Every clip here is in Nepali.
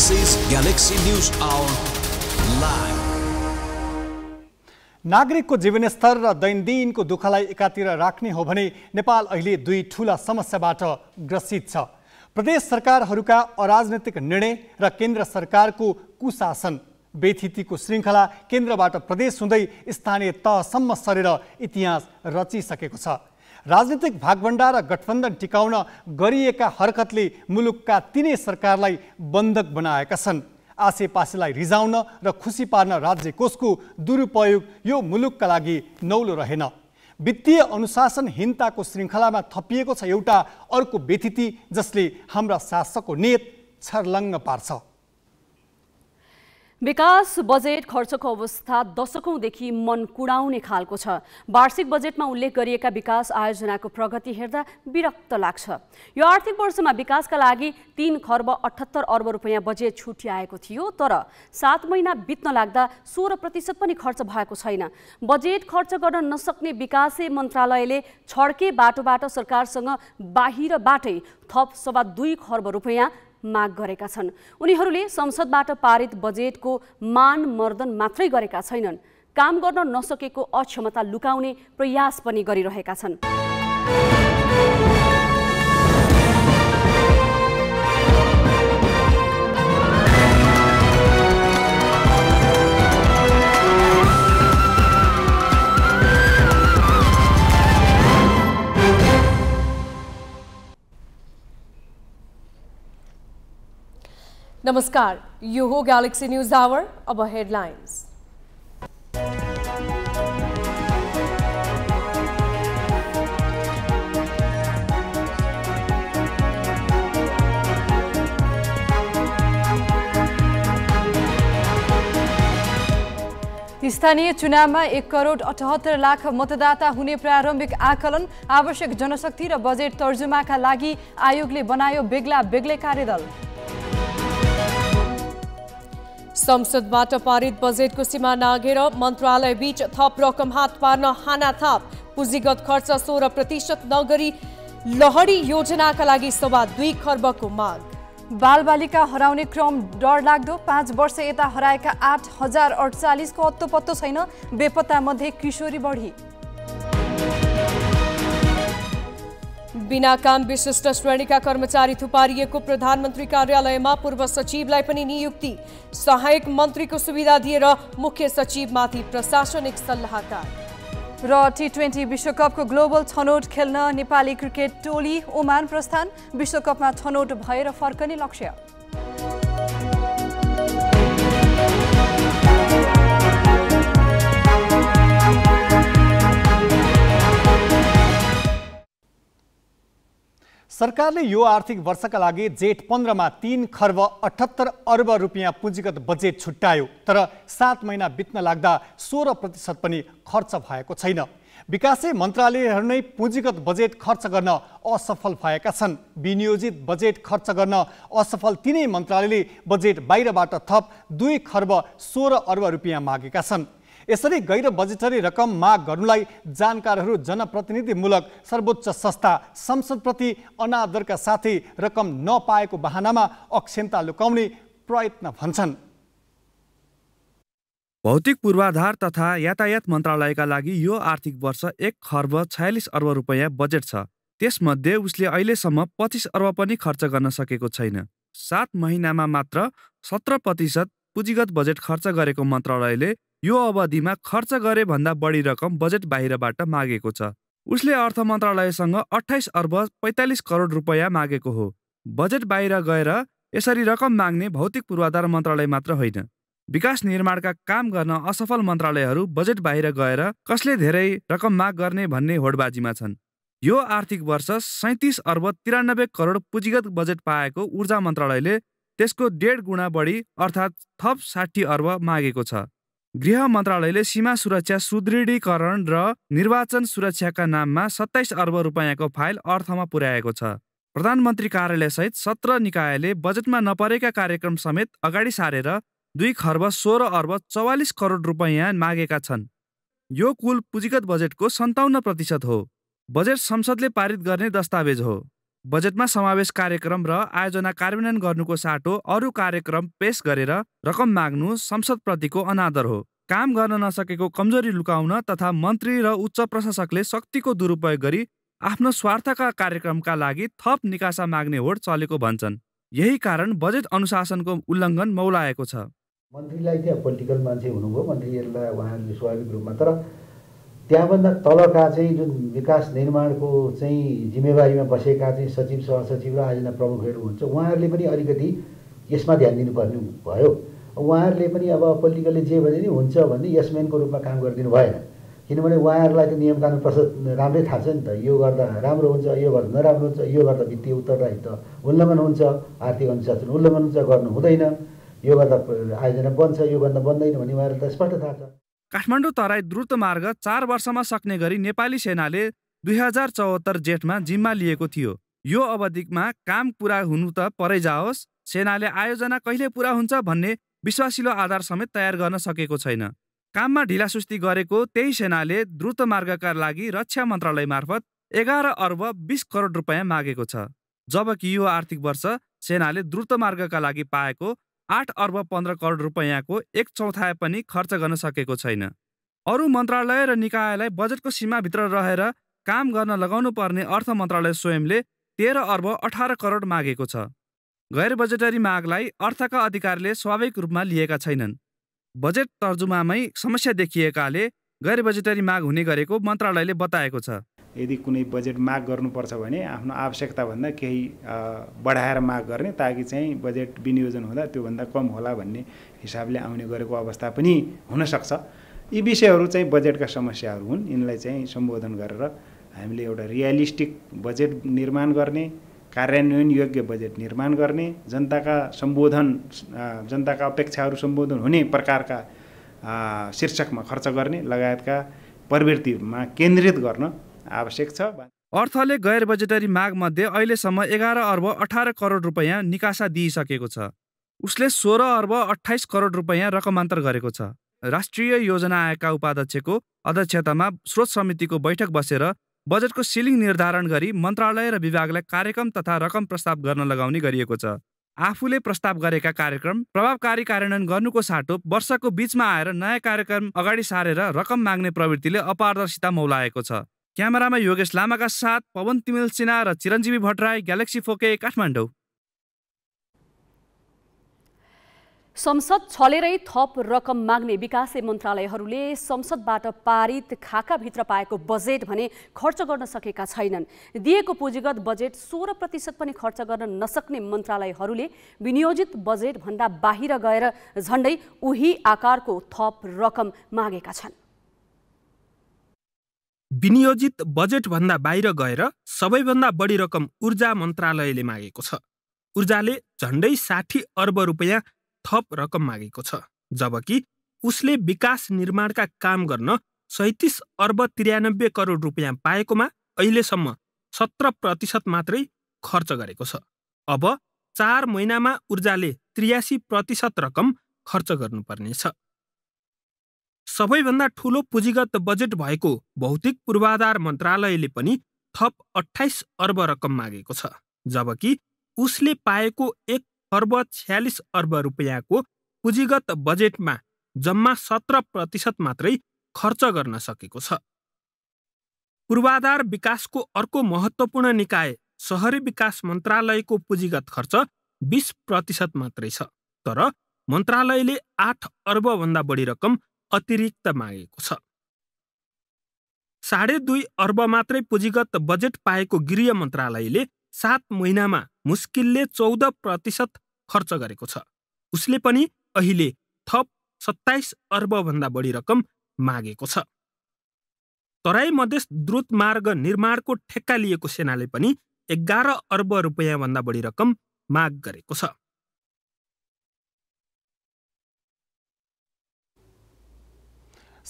This is Galaxy News Hour live. नागरिकको जीवनस्तर र दैनन्दिनको दुःखलाई एकातिर राख्ने हो भने नेपाल अहिले दुई ठुला समस्याबाट ग्रसित छ प्रदेश सरकारहरूका अराजनैतिक निर्णय र केन्द्र सरकारको कुशासन बेथितिको श्रृङ्खला केन्द्रबाट प्रदेश हुँदै स्थानीय तहसम्म सरेर इतिहास रचिसकेको छ राजनीतिक भागभण्डा र गठबन्धन टिकाउन गरिएका हरकतले मुलुकका तिनै सरकारलाई बन्धक बनाएका छन्। आसेपासेलाई रिजाउन र खुसी पार्न राज्य कोषको दुरुपयोग यो मुलुकका लागि नौलो रहेन। वित्तीय अनुशासनहीनताको श्रृङ्खलामा थपिएको छ एउटा अर्को व्यथिति जसले हाम्रा शासकको नियत छर्लङ्ग पार्छ। विकास बजेट खर्चको अवस्था दशकौँदेखि मन कुडाउने खालको छ। वार्षिक बजेटमा उल्लेख गरिएका विकास आयोजनाको प्रगति हेर्दा विरक्त लाग्छ। यो आर्थिक वर्षमा विकासका लागि तिन खर्ब अठहत्तर अर्ब रुपियाँ बजेट छुट्याएको थियो तर सात महिना बित्न लाग्दा सोह्र प्रतिशत पनि खर्च भएको छैन। बजेट खर्च गर्न नसक्ने विकासे मन्त्रालयले छड्के बाटोबाट सरकारसँग बाहिरबाटै थप सवा दुई खर्ब रुपियाँ माग गरेका छन्। उनीहरूले संसदबाट पारित बजेटको मान मर्दन मात्रै गरेका छैनन्। काम गर्न नसकेको अक्षमता लुकाउने प्रयास पनि गरिरहेका छन्। नमस्कार यो हो ग्यालेक्सी न्युज आवर अब हेडलाइन्स स्थानीय चुनावमा एक करोड अठहत्तर लाख मतदाता हुने प्रारम्भिक आकलन आवश्यक जनशक्ति र बजेट तर्जुमाका लागि आयोगले बनायो बेग्ला बेग्लै कार्यदल। संसदबाट पारित बजेटको सीमा नागेर मन्त्रालय बीच थप रकम हात पार्न हानाथाप। पुँजीगत खर्च सोह्र प्रतिशत नगरी लहरी योजनाका लागि सवा दुई खर्बको माग। बालबालिका हराउने क्रम डरलाग्दो। पाँच वर्ष यता हराएका आठ हजार अडचालिसको अत्तो पत्तो छैन। बेपत्ता मध्ये किशोरी बढी। बिना काम विशिष्ट श्रेणीका कर्मचारी थुपारिएको प्रधानमन्त्री कार्यालयमा पूर्व सचिवलाई पनि नियुक्ति सहायक मन्त्रीको सुविधा दिएर मुख्य सचिवमाथि प्रशासनिक सल्लाहकार। र टी ट्वेन्टी विश्वकपको ग्लोबल छनौट खेल्न नेपाली क्रिकेट टोली ओमान प्रस्थान विश्वकपमा छनौट भएर फर्कने लक्ष्य। सरकारले यो आर्थिक वर्षका लागि जेठ पन्ध्रमा तिन खर्ब अठहत्तर अर्ब रुपियाँ पुँजीगत बजेट छुट्यायो तर सात महिना बित्न लाग्दा सोह्र प्रतिशत पनि खर्च भएको छैन। विकासे मन्त्रालयहरू नै पुँजीगत बजेट खर्च गर्न असफल भएका छन्। विनियोजित बजेट खर्च गर्न असफल तिनै मन्त्रालयले बजेट बाहिरबाट थप दुई खर्ब सोह्र अर्ब रुपियाँ मागेका छन्। यसरी गैर बजेटरी रकम माग गर्नुलाई जानकारहरू जनप्रतिनिधिमूलक सर्वोच्च संस्था संसदप्रति अनादरका साथै रकम नपाएको बहानामा अक्षमता लुकाउने प्रयत्न भन्छन्। भौतिक पूर्वाधार तथा यातायात मन्त्रालयका लागि यो आर्थिक वर्ष एक खर्ब छयालिस अर्ब रुपियाँ बजेट छ। त्यसमध्ये उसले अहिलेसम्म पच्चिस अर्ब पनि खर्च गर्न सकेको छैन। सात महिनामा मात्र सत्र प्रतिशत पुँजीगत बजेट खर्च गरेको मन्त्रालयले यो अवधिमा खर्च गरे भन्दा बढी रकम बजेट बाहिरबाट मागेको छ। उसले अर्थ मन्त्रालयसँग अठाइस अर्ब पैँतालिस करोड रुपियाँ मागेको हो। बजेट बाहिर गएर यसरी रकम माग्ने भौतिक पूर्वाधार मन्त्रालय मात्र होइन। विकास निर्माणका काम गर्न असफल मन्त्रालयहरू बजेट बाहिर गएर कसले धेरै रकम माग गर्ने भन्ने होडबाजीमा छन्। यो आर्थिक वर्ष सैतिस अर्ब तिरानब्बे करोड पुँजीगत बजेट पाएको ऊर्जा मन्त्रालयले त्यसको डेढ गुणा बढी अर्थात् थप साठी अर्ब मागेको छ। गृह मन्त्रालयले सीमा सुरक्षा सुदृढीकरण र निर्वाचन सुरक्षाका नाममा सत्ताइस अर्ब रुपियाँको फाइल अर्थमा पुर्याएको छ। प्रधानमन्त्री कार्यालयसहित सत्र निकायले बजेटमा नपरेका कार्यक्रम समेत अगाडि सारेर दुई खर्ब सोह्र अर्ब चौवालिस करोड रुपियाँ मागेका छन्। यो कुल पुँजीगत बजेटको सन्ताउन्न प्रतिशत हो। बजेट संसदले पारित गर्ने दस्तावेज हो। बजेटमा समावेश कार्यक्रम र आयोजना कार्यान्वयन गर्नुको साटो अरू कार्यक्रम पेश गरेर रकम माग्नु संसदप्रतिको अनादर हो। काम गर्न नसकेको कमजोरी लुकाउन तथा मन्त्री र उच्च प्रशासकले शक्तिको दुरुपयोग गरी आफ्नो स्वार्थका कार्यक्रमका लागि थप निकासा माग्ने होड चलेको भन्छन्। यही कारण बजेट अनुशासनको उल्लङ्घन मौलाएको छ। मन्त्रीलाई चाहिँ पोलिटिकल मान्छे हुनुभयो। मन्त्रीहरूलाई उहाँहरूले स्वाभाविक रूपमा तर त्यहाँभन्दा तलका चाहिँ जुन विकास निर्माणको चाहिँ जिम्मेवारीमा बसेका चाहिँ सचिव सहसचिव र आयोजना प्रमुखहरू हुन्छ उहाँहरूले पनि अलिकति यसमा ध्यान दिनुपर्ने भयो। उहाँहरूले पनि अब पोलिटिकलले जे भने नि हुन्छ भने यसमेनको रूपमा काम गरिदिनु भएन। किनभने उहाँहरूलाई त नियम कानुन प्रशस्त राम्रै थाहा छ नि त यो गर्दा राम्रो हुन्छ यो गर्दा नराम्रो हुन्छ यो गर्दा वित्तीय उत्तरदायित्व उल्लङ्घन हुन्छ आर्थिक अनुशासन उल्लङ्घन हुन्छ गर्नु हुँदैन। यो गर्दा आयोजना बन्छ यो गर्दा बन्दैन भने उहाँहरूलाई त स्पष्ट थाहा छ। काठमाडौँ तराई द्रुत मार्ग चार वर्षमा सक्ने गरी नेपाली सेनाले दुई हजार चौहत्तर जेठमा जिम्मा लिएको थियो। यो अवधिमा काम पुरा हुनु त परै जाओस् सेनाले आयोजना कहिले पुरा हुन्छ भन्ने विश्वासिलो आधार समेत तयार गर्न सकेको छैन। काममा ढिलासुस्ती गरेको त्यही सेनाले द्रुत मार्गका लागि रक्षा मन्त्रालय मार्फत एघार अर्ब बिस करोड रुपियाँ मागेको छ। जबकि यो आर्थिक वर्ष सेनाले द्रुत मार्गका लागि पाएको आठ अर्ब पन्ध्र करोड रुपियाँको एक चौथाइ पनि खर्च गर्न सकेको छैन। अरू मन्त्रालय र निकायलाई बजेटको सीमाभित्र रहेर काम गर्न लगाउनु पर्ने अर्थ मन्त्रालय स्वयंले तेह्र अर्ब अठार करोड मागेको छ। गैर बजेटरी मागलाई अर्थका अधिकारीले स्वाभाविक रूपमा लिएका छैनन्। बजेट तर्जुमामै समस्या देखिएकाले गैर बजेटरी माग हुने गरेको मन्त्रालयले बताएको छ। यदि कुनै बजेट माग गर्नुपर्छ भने आफ्नो आवश्यकताभन्दा केही बढाएर माग गर्ने ताकि चाहिँ बजेट विनियोजन हुँदा त्योभन्दा कम होला भन्ने हिसाबले आउने गरेको अवस्था पनि हुनसक्छ। यी विषयहरू चाहिँ बजेटका समस्याहरू हुन्। यिनलाई चाहिँ सम्बोधन गरेर हामीले एउटा रियलिस्टिक बजेट निर्माण गर्ने कार्यान्वयन योग्य बजेट निर्माण गर्ने जनताका सम्बोधन जनताका अपेक्षाहरू सम्बोधन हुने प्रकारका शीर्षकमा खर्च गर्ने लगायतका प्रवृत्तिमा केन्द्रित गर्न आवश्यक छ। अर्थले गैर बजेटरी माग मध्ये अहिलेसम्म एघार अर्ब अठार करोड रुपियाँ निकासा दिइसकेको छ। उसले सोह्र अर्ब अठाइस करोड रुपियाँ रकमान्तर गरेको छ। राष्ट्रिय योजना आयोगका उपाध्यक्षको अध्यक्षतामा स्रोत समितिको बैठक बसेर बजेटको सिलिङ निर्धारण गरी मन्त्रालय र विभागलाई कार्यक्रम तथा रकम प्रस्ताव गर्न लगाउने गरिएको छ। आफूले प्रस्ताव गरेका कार्यक्रम प्रभावकारी कार्यान्वयन गर्नुको साटो वर्षको बिचमा आएर नयाँ कार्यक्रम अगाडि सारेर रकम माग्ने प्रवृत्तिले अपारदर्शिता मौलाएको छ। क्यामेरामा योगेश लामाका साथ पवन तिमिल सिन्हा र चिरञ्जीवी भट्टराई ग्यालेक्सी फोके काठमाडौँ। संसद छलेरै थप रकम माग्ने विकासे मन्त्रालयहरूले संसदबाट पारित खाकाभित्र पाएको बजेट भने खर्च गर्न सकेका छैनन्। दिएको पुँजीगत बजेट सोह्र प्रतिशत पनि खर्च गर्न नसक्ने मन्त्रालयहरूले विनियोजित बजेटभन्दा बाहिर गएर झन्डै उही आकारको थप रकम मागेका छन्। विनियोजित बजेटभन्दा बाहिर गएर सबैभन्दा बढी रकम ऊर्जा मन्त्रालयले मागेको छ। ऊर्जाले झन्डै साठी अर्ब रुपियाँ थप रकम मागेको छ जबकि उसले विकास निर्माणका काम गर्न सैतिस अर्ब त्रियानब्बे करोड रुपियाँ पाएकोमा अहिलेसम्म सत्र प्रतिशत मात्रै खर्च गरेको छ। अब चार महिनामा ऊर्जाले त्रियासी प्रतिशत रकम खर्च गर्नुपर्नेछ। सबैभन्दा ठूलो पुँजीगत बजेट भएको भौतिक पूर्वाधार मन्त्रालयले पनि थप अठाइस अर्ब रकम मागेको छ जबकि उसले पाएको एक अर्ब छ्यालिस अर्ब रुपियाँको पुँजीगत बजेटमा जम्मा सत्र प्रतिशत मात्रै खर्च गर्न सकेको छ। पूर्वाधार विकासको अर्को महत्त्वपूर्ण निकाय सहरी विकास मन्त्रालयको पुँजीगत खर्च बिस प्रतिशत मात्रै छ तर मन्त्रालयले आठ अर्बभन्दा बढी रकम अतिरिक्त मागेको छ। साढे दुई अर्ब मात्रै पुँजीगत बजेट पाएको गृह मन्त्रालयले सात महिनामा मुस्किलले चौध प्रतिशत खर्च गरेको छ। उसले पनि अहिले थप सत्ताइस अर्बभन्दा बढी रकम मागेको छ। तराई मधेस द्रुत मार्ग निर्माणको ठेक्का लिएको सेनाले पनि एघार अर्ब रुपियाँभन्दा बढी रकम माग गरेको छ।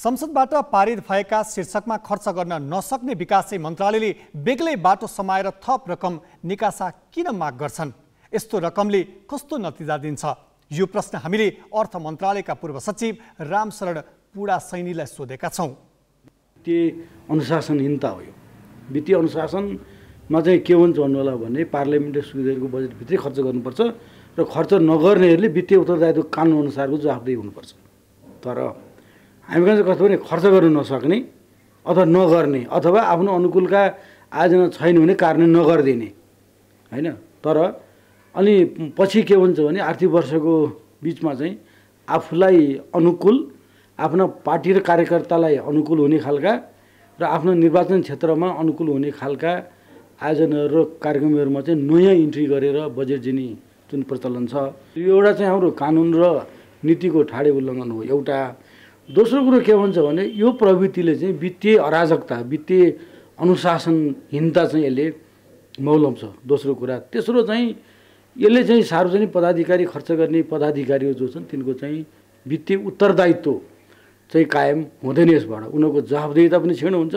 संसदबाट पारित भएका शीर्षकमा खर्च गर्न नसक्ने विकासे मन्त्रालयले बेग्लै बाटो समाएर थप रकम निकासा किन माग गर्छन्? यस्तो रकमले कस्तो नतिजा दिन्छ? यो प्रश्न हामीले अर्थ मन्त्रालयका पूर्व सचिव रामशरण पुडा सैनीलाई सोधेका छौँ। वित्तीय अनुशासनहीनता हो यो। वित्तीय अनुशासन मा चाहिँ के हुन्छ भन्नु होला भने पार्लियामेन्ट्री सुविधाहरूको बजेटभित्रै खर्च गर्नुपर्छ र खर्च नगर्नेहरूले वित्तीय उत्तरदायित्व कानुनअनुसारको जवाफदेही हुनुपर्छ। तर हामी कहाँ चाहिँ कस्तो भने खर्च गर्नु नसक्ने अथवा नगर्ने अथवा आफ्नो अनुकूलका आयोजना छैन भने कार्यान्वयन नगरिदिने। होइन? तर अनि पछि के हुन्छ भने आर्थिक वर्षको बिचमा चाहिँ आफूलाई अनुकूल आफ्ना पार्टी र कार्यकर्तालाई अनुकूल हुने खालका र आफ्नो निर्वाचन क्षेत्रमा अनुकूल हुने खालका आयोजनाहरू र कार्यक्रमहरूमा चाहिँ नयाँ इन्ट्री गरेर बजेट दिने जुन प्रचलन छ यो एउटा चाहिँ हाम्रो कानुन र नीतिको ठाडे उल्लङ्घन हो। एउटा दोस्रो कुरो के भन्छ भने यो प्रवृत्तिले चाहिँ वित्तीय अराजकता वित्तीय अनुशासनहीनता चाहिँ यसले मौलम्छ दोस्रो कुरा। तेस्रो चाहिँ यसले चाहिँ सार्वजनिक पदाधिकारी खर्च गर्ने पदाधिकारीहरू जो छन् तिनको चाहिँ वित्तीय उत्तरदायित्व चाहिँ कायम हुँदैन यसबाट। उनीहरूको जवाबदेहिता पनि क्षीण हुन्छ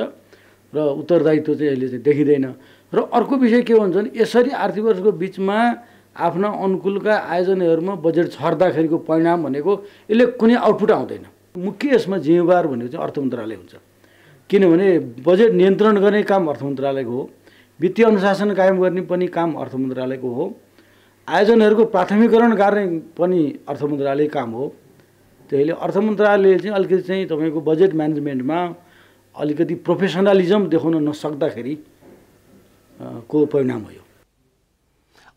र उत्तरदायित्व चाहिँ अहिले चाहिँ देखिँदैन। र अर्को विषय के भन्छ भने यसरी आर्थिक वर्षको बिचमा आफ्ना अनुकूलका आयोजनाहरूमा बजेट छर्दाखेरिको परिणाम भनेको यसले कुनै आउटपुट आउँदैन। मुख्य यसमा जिम्मेवार भनेको चाहिँ अर्थ मन्त्रालय हुन्छ। किनभने बजेट नियन्त्रण गर्ने काम अर्थ मन्त्रालयको हो। वित्तीय अनुशासन कायम गर्ने पनि काम अर्थ मन्त्रालयको हो। आयोजनाहरूको प्राथमिकरण गर्ने पनि अर्थ मन्त्रालय काम हो। त्यसैले अर्थ मन्त्रालयले चाहिँ अलिकति चाहिँ तपाईँको बजेट म्यानेजमेन्टमा अलिकति प्रोफेसनलिजम देखाउन नसक्दाखेरि को परिणाम हो यो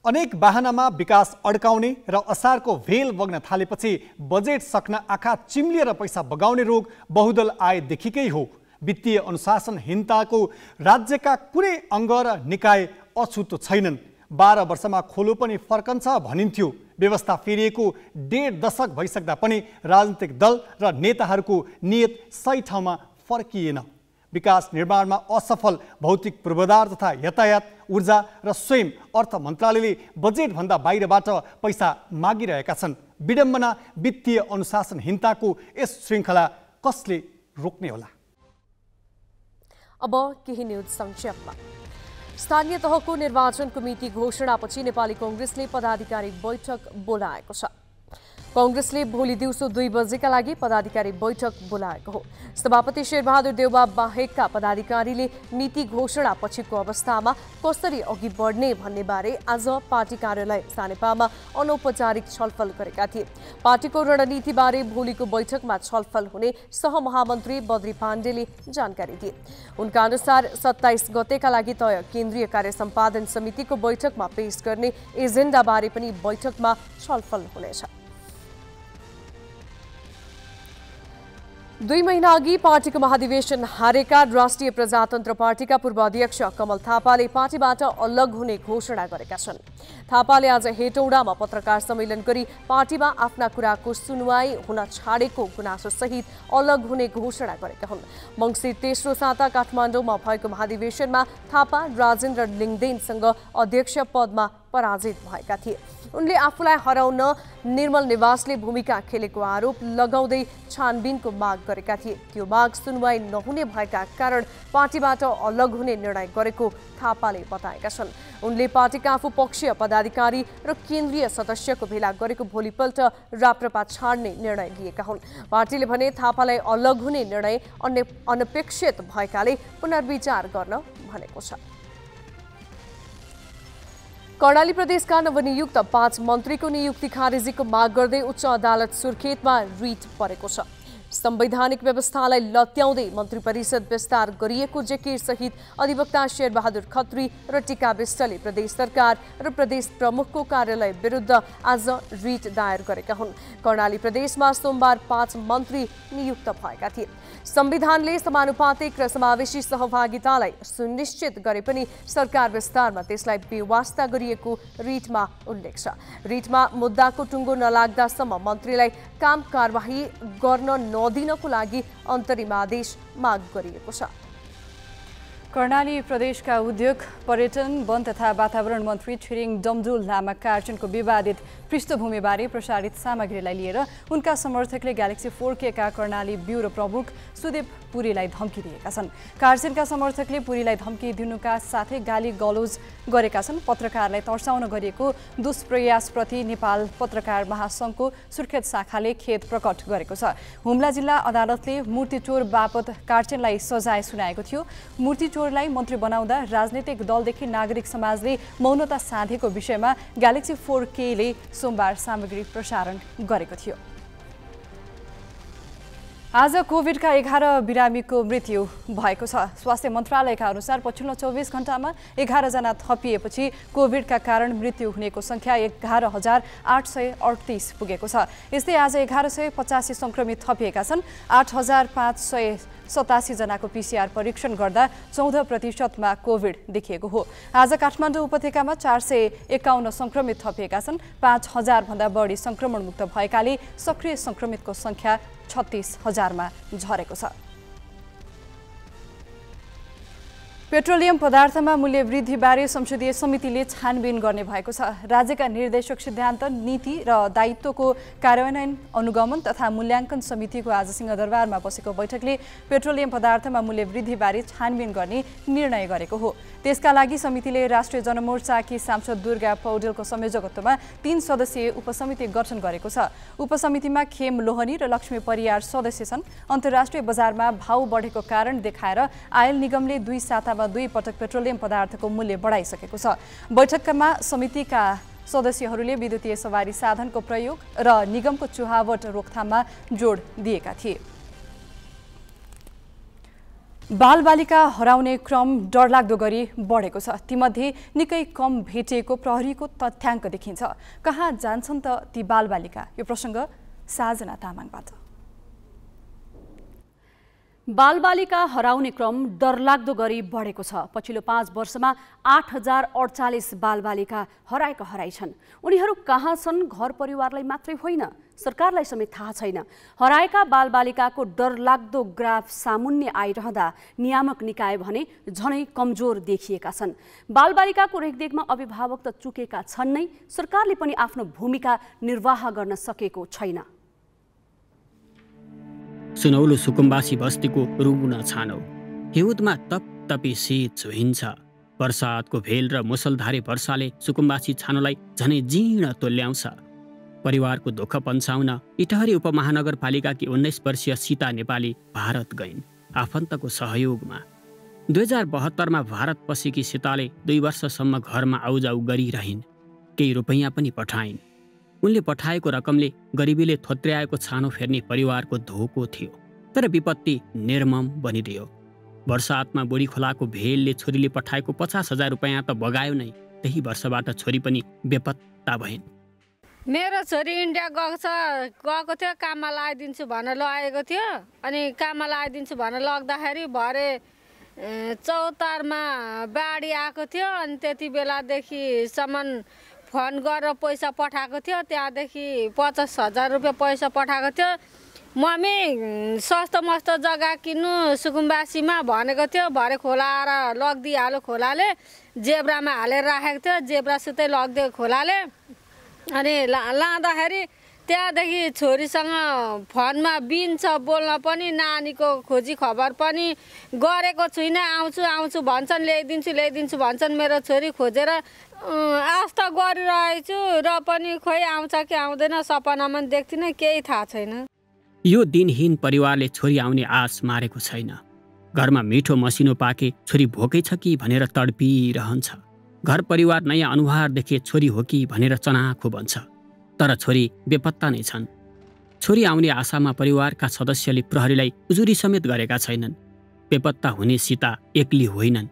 अनेक बाहनामा विकास अड्काउने र असारको भेल बग्न थालेपछि बजेट सक्न आँखा चिम्लिएर पैसा बगाउने रोग बहुदल आएदेखिकै हो। वित्तीय अनुशासनहीनताको राज्यका कुनै अङ्ग र निकाय अछुतो छैनन्। बाह्र वर्षमा खोलो पनि फर्कन्छ भनिन्थ्यो। व्यवस्था फेरिएको डेढ दशक भइसक्दा पनि राजनीतिक दल र नेताहरूको नियत सही ठाउँमा फर्किएन। विकास निर्माणमा असफल भौतिक पूर्वाधार तथा यातायात ऊर्जा र स्वयं अर्थ मन्त्रालयले बजेटभन्दा बाहिरबाट पैसा मागिरहेका छन्। विडम्बना वित्तीय अनुशासनहीनताको यस श्रृङ्खला कसले रोक्ने होला? अब केही न्युज संक्षेपमा। स्थानीय तहको निर्वाचनको मिति घोषणापछि नेपाली कङ्ग्रेसले पदाधिकारी बैठक बोलाएको छ। कङ्ग्रेसले भोलि दिउँसो दुई बजेका लागि पदाधिकारी बैठक बोलाएको हो। सभापति शेरबहादुर देउबा बाहेकका पदाधिकारीले नीति घोषणा पछिको अवस्थामा कसरी अघि बढ्ने भन्ने बारे आज पार्टी कार्यालय सानेपामा अनौपचारिक छलफल गरेका थिए। पार्टीको रणनीतिबारे भोलिको बैठकमा छलफल हुने सहमहामन्त्री बद्री पाण्डेले जानकारी दिए। उनका अनुसार सत्ताइस गतेका लागि तय केन्द्रीय कार्य समितिको बैठकमा पेश गर्ने एजेन्डाबारे पनि बैठकमा छलफल हुनेछ। दुई महिना अघि पार्टीको महाधिवेशन हारेका राष्ट्रिय प्रजातन्त्र पार्टीका पूर्व अध्यक्ष कमल थापाले पार्टीबाट अलग हुने घोषणा गरेका छन्। थापाले आज हेटौडामा पत्रकार सम्मेलन गरी पार्टीमा आफ्ना कुराको सुनवाई हुन छाडेको गुनासो सहित अलग हुने घोषणा गरेका हुन्। मङ्सिर तेस्रो साता काठमाडौँमा भएको महाधिवेशनमा थापा राजेन्द्र लिङदेनसँग अध्यक्ष पदमा पराजित भएका थिए। उनले आफूलाई हराउन निर्मल निवासले भूमिका खेलेको आरोप लगाउँदै छानबिनको माग गरेका थिए। त्यो माग सुनवाई नहुने भएका कारण पार्टीबाट अलग हुने निर्णय गरेको थापाले बताएका छन्। उनले पार्टीका आफू पक्षीय पदाधिकारी र केन्द्रीय सदस्यको भेला गरेको भोलिपल्ट राप्रपा छाड्ने निर्णय लिएका हुन्। पार्टीले भने थापालाई अलग हुने निर्णय अनपेक्षित भएकाले पुनर्विचार गर्न भनेको छ। कर्णाली प्रदेशका नवनियुक्त पाँच मन्त्रीको नियुक्ति खारेजीको माग गर्दै उच्च अदालत सुर्खेतमा रिट परेको छ। संवैधानिक व्यवस्थालाई लत्याउँदै मन्त्री परिषद विस्तार गरिएको जेकिर सहित अधिवक्ता शेरबहादुर खत्री र टिका विष्टले प्रदेश सरकार र प्रदेश प्रमुखको कार्यालय विरुद्ध आज रिट दायर गरेका हुन्। कर्णाली प्रदेशमा सोमबार पाँच मन्त्री नियुक्त भएका थिए। संविधानले समानुपातिक र समावेशी सहभागितालाई सुनिश्चित गरे पनि सरकार विस्तारमा त्यसलाई बेवास्ता गरिएको रिटमा उल्लेख छ। रिटमा मुद्दाको टुङ्गो नलाग्दासम्म मन्त्रीलाई काम कारवाही गर्न नदिनको लागि अन्तरिम आदेश माग गरिएको छ। कर्णाली प्रदेशका उद्योग पर्यटन वन तथा वातावरण मन्त्री छिरिङ डमडुल लामा कार्टुनको विवादित पृष्ठभूमिबारे प्रसारित सामग्रीलाई लिएर उनका समर्थकले ग्यालेक्सी फोर केका कर्णाली ब्युरो प्रमुख सुदेव पुरीलाई धम्की दिएका छन्। कार्सेनका समर्थकले पुरीलाई धम्की दिनुका साथै गाली गलोज गरेका छन्। पत्रकारलाई तर्साउन गरिएको दुष्प्रयासप्रति नेपाल पत्रकार महासङ्घको सुर्खेत शाखाले खेद प्रकट गरेको छ। हुम्ला जिल्ला अदालतले मूर्ति चोर बापत कार्चेनलाई सजाय सुनाएको थियो। मूर्ति चोर किशोरलाई मन्त्री बनाउँदा राजनैतिक दलदेखि नागरिक समाजले मौनता साधेको विषयमा ग्यालेक्सी फोर केले सोमबार सामग्री प्रसारण गरेको थियो। आज कोभिडका एघार बिरामीको मृत्यु भएको छ। स्वास्थ्य मन्त्रालयका अनुसार पछिल्लो चौबिस घन्टामा एघारजना थपिएपछि कोभिडका कारण मृत्यु हुनेको सङ्ख्या एघार हजार आठ सय अडतिस पुगेको छ। यस्तै आज एघार सय पचासी सङ्क्रमित थपिएका छन्। आठ हजार पाँच सय सतासीजनाको पिसिआर परीक्षण गर्दा चौध प्रतिशतमा कोभिड देखिएको हो। आज काठमाडौँ उपत्यकामा चार सय एकाउन्न सङ्क्रमित थपिएका छन्। पाँच हजारभन्दा बढी सङ्क्रमणमुक्त भएकाले सक्रिय सङ्क्रमितको सङ्ख्या छत्तिस हजारमा झरेको छ। पेट्रोलियम पदार्थमा मूल्य वृद्धिबारे संसदीय समितिले छानबिन गर्ने भएको छ। राज्यका निर्देशक सिद्धान्त नीति र दायित्वको कार्यान्वयन अनुगमन तथा मूल्याङ्कन समितिको आज सिंहदरबारमा बसेको बैठकले पेट्रोलियम पदार्थमा मूल्य वृद्धिबारे छानबिन गर्ने निर्णय गरेको हो। त्यसका लागि समितिले राष्ट्रिय जनमोर्चाकी सांसद दुर्गा पौडेलको संयोजकत्वमा तीन सदस्यीय उपसमिति गठन गरेको छ। उपसमितिमा खेम लोहनी र लक्ष्मी परियार सदस्य छन्। अन्तर्राष्ट्रिय बजारमा भाउ बढेको कारण देखाएर आयल निगमले दुई सातामा दुई पटक पेट्रोलियम पदार्थको मूल्य बढाइसकेको छ। बैठकमा समितिका सदस्यहरूले विद्युतीय सवारी साधनको प्रयोग र निगमको चुहावट रोकथाममा जोड दिएका थिए। बालबालिका हराउने क्रम डरलाग्दो गरी बढेको छ। तीमध्ये निकै कम भेटिएको प्रहरीको तथ्याङ्क देखिन्छ। कहाँ जान्छन् त ती बालबालिका? यो प्रसङ्ग साजना तामाङबाट। बालबालिका हराउने क्रम डरलाग्दो गरी बढेको छ। पछिल्लो पाँच वर्षमा आठ हजार अडचालिस बालबालिका हराएका हराइछन्। उनीहरू कहाँ छन् घर परिवारलाई मात्रै होइन सरकारलाई समेत थाहा छैन। हराएका बालबालिकाको डरलाग्दो ग्राफ सामुन्य आइरहँदा नियामक निकाय भने झनै कमजोर देखिएका छन्। बालबालिकाको रेखदेखमा अभिभावक त चुकेका छन् नै सरकारले पनि आफ्नो भूमिका निर्वाह गर्न सकेको छैन। सुनौलो सुकुम्बासी बस्तीको रुग्न छानो। हिउँदमा तप तपी शीत झुहिन्छ वर्षातको भेल र मुसलधारे वर्षाले सुकुम्बासी छानोलाई झनै जीर्ण तोल्याउँछ। परिवारको दुःख पन्साउन इटहरी उपमहानगरपालिकाकी उन्नाइस वर्षीय सीता नेपाली भारत गइन् आफन्तको सहयोगमा। दुई हजार बहत्तरमा भारत पसेकी सीताले दुई वर्षसम्म घरमा आउजाउ गरिरहन्। केही रुपैयाँ पनि पठाइन्। उनले पठाएको रकमले गरिबीले थोत्र्याएको छानो फेर्ने परिवारको धोको थियो तर विपत्ति निर्मम बनिदियो वर्षातमा बुढी खोलाको भेलले छोरीले पठाएको पचास हजार रुपियाँ त बगायो नै त्यही वर्षबाट छोरी पनि बेपत्ता भइन्। मेरो छोरी इन्डिया गएको छ गएको थियो काममा लगाइदिन्छु भनेर लगेको थियो अनि काममा लगाइदिन्छु भनेर लग्दाखेरि भरे चौतारमा बाढी आएको थियो अनि त्यति बेलादेखिसम्म फोन गरेर पैसा पठाएको थियो त्यहाँदेखि पचास हजार रुपियाँ पैसा पठाएको थियो। मम्मी सस्तो मस्तो जग्गा किन्नु सुकुम्बासीमा भनेको थियो भरे खोलाएर लगिदिइहाल्यो खोलाले जेब्रामा हालेर राखेको थियो जेब्रा सुतै लगिदियो खोलाले। अनि ला लाँदाखेरि त्यहाँदेखि छोरीसँग फोनमा बिन छ बोल्न पनि नानीको खोजी खबर पनि गरेको छुइनँ आउँछु आउँछु भन्छन् ल्याइदिन्छु ल्याइदिन्छु भन्छन् मेरो छोरी खोजेर आस्था गरिरहेछु र पनि खोइ आउँछ कि आउँदैन सपनामा देख्दिनँ केही थाहा छैन। यो दिनहीन परिवारले छोरी आउने आश मारेको छैन। घरमा मिठो मसिनो पाके छोरी भोकै छ कि भनेर तडपिरहन्छ। घर परिवार नयाँ अनुहार देखे छोरी हो कि भनेर चनाखो बन्छ। तर छोरी बेपत्ता नै छन्। छोरी आउने आशामा परिवारका सदस्यले प्रहरीलाई उजुरी समेत गरेका छैनन्। बेपत्ता हुने सीता एक्ली होइनन्।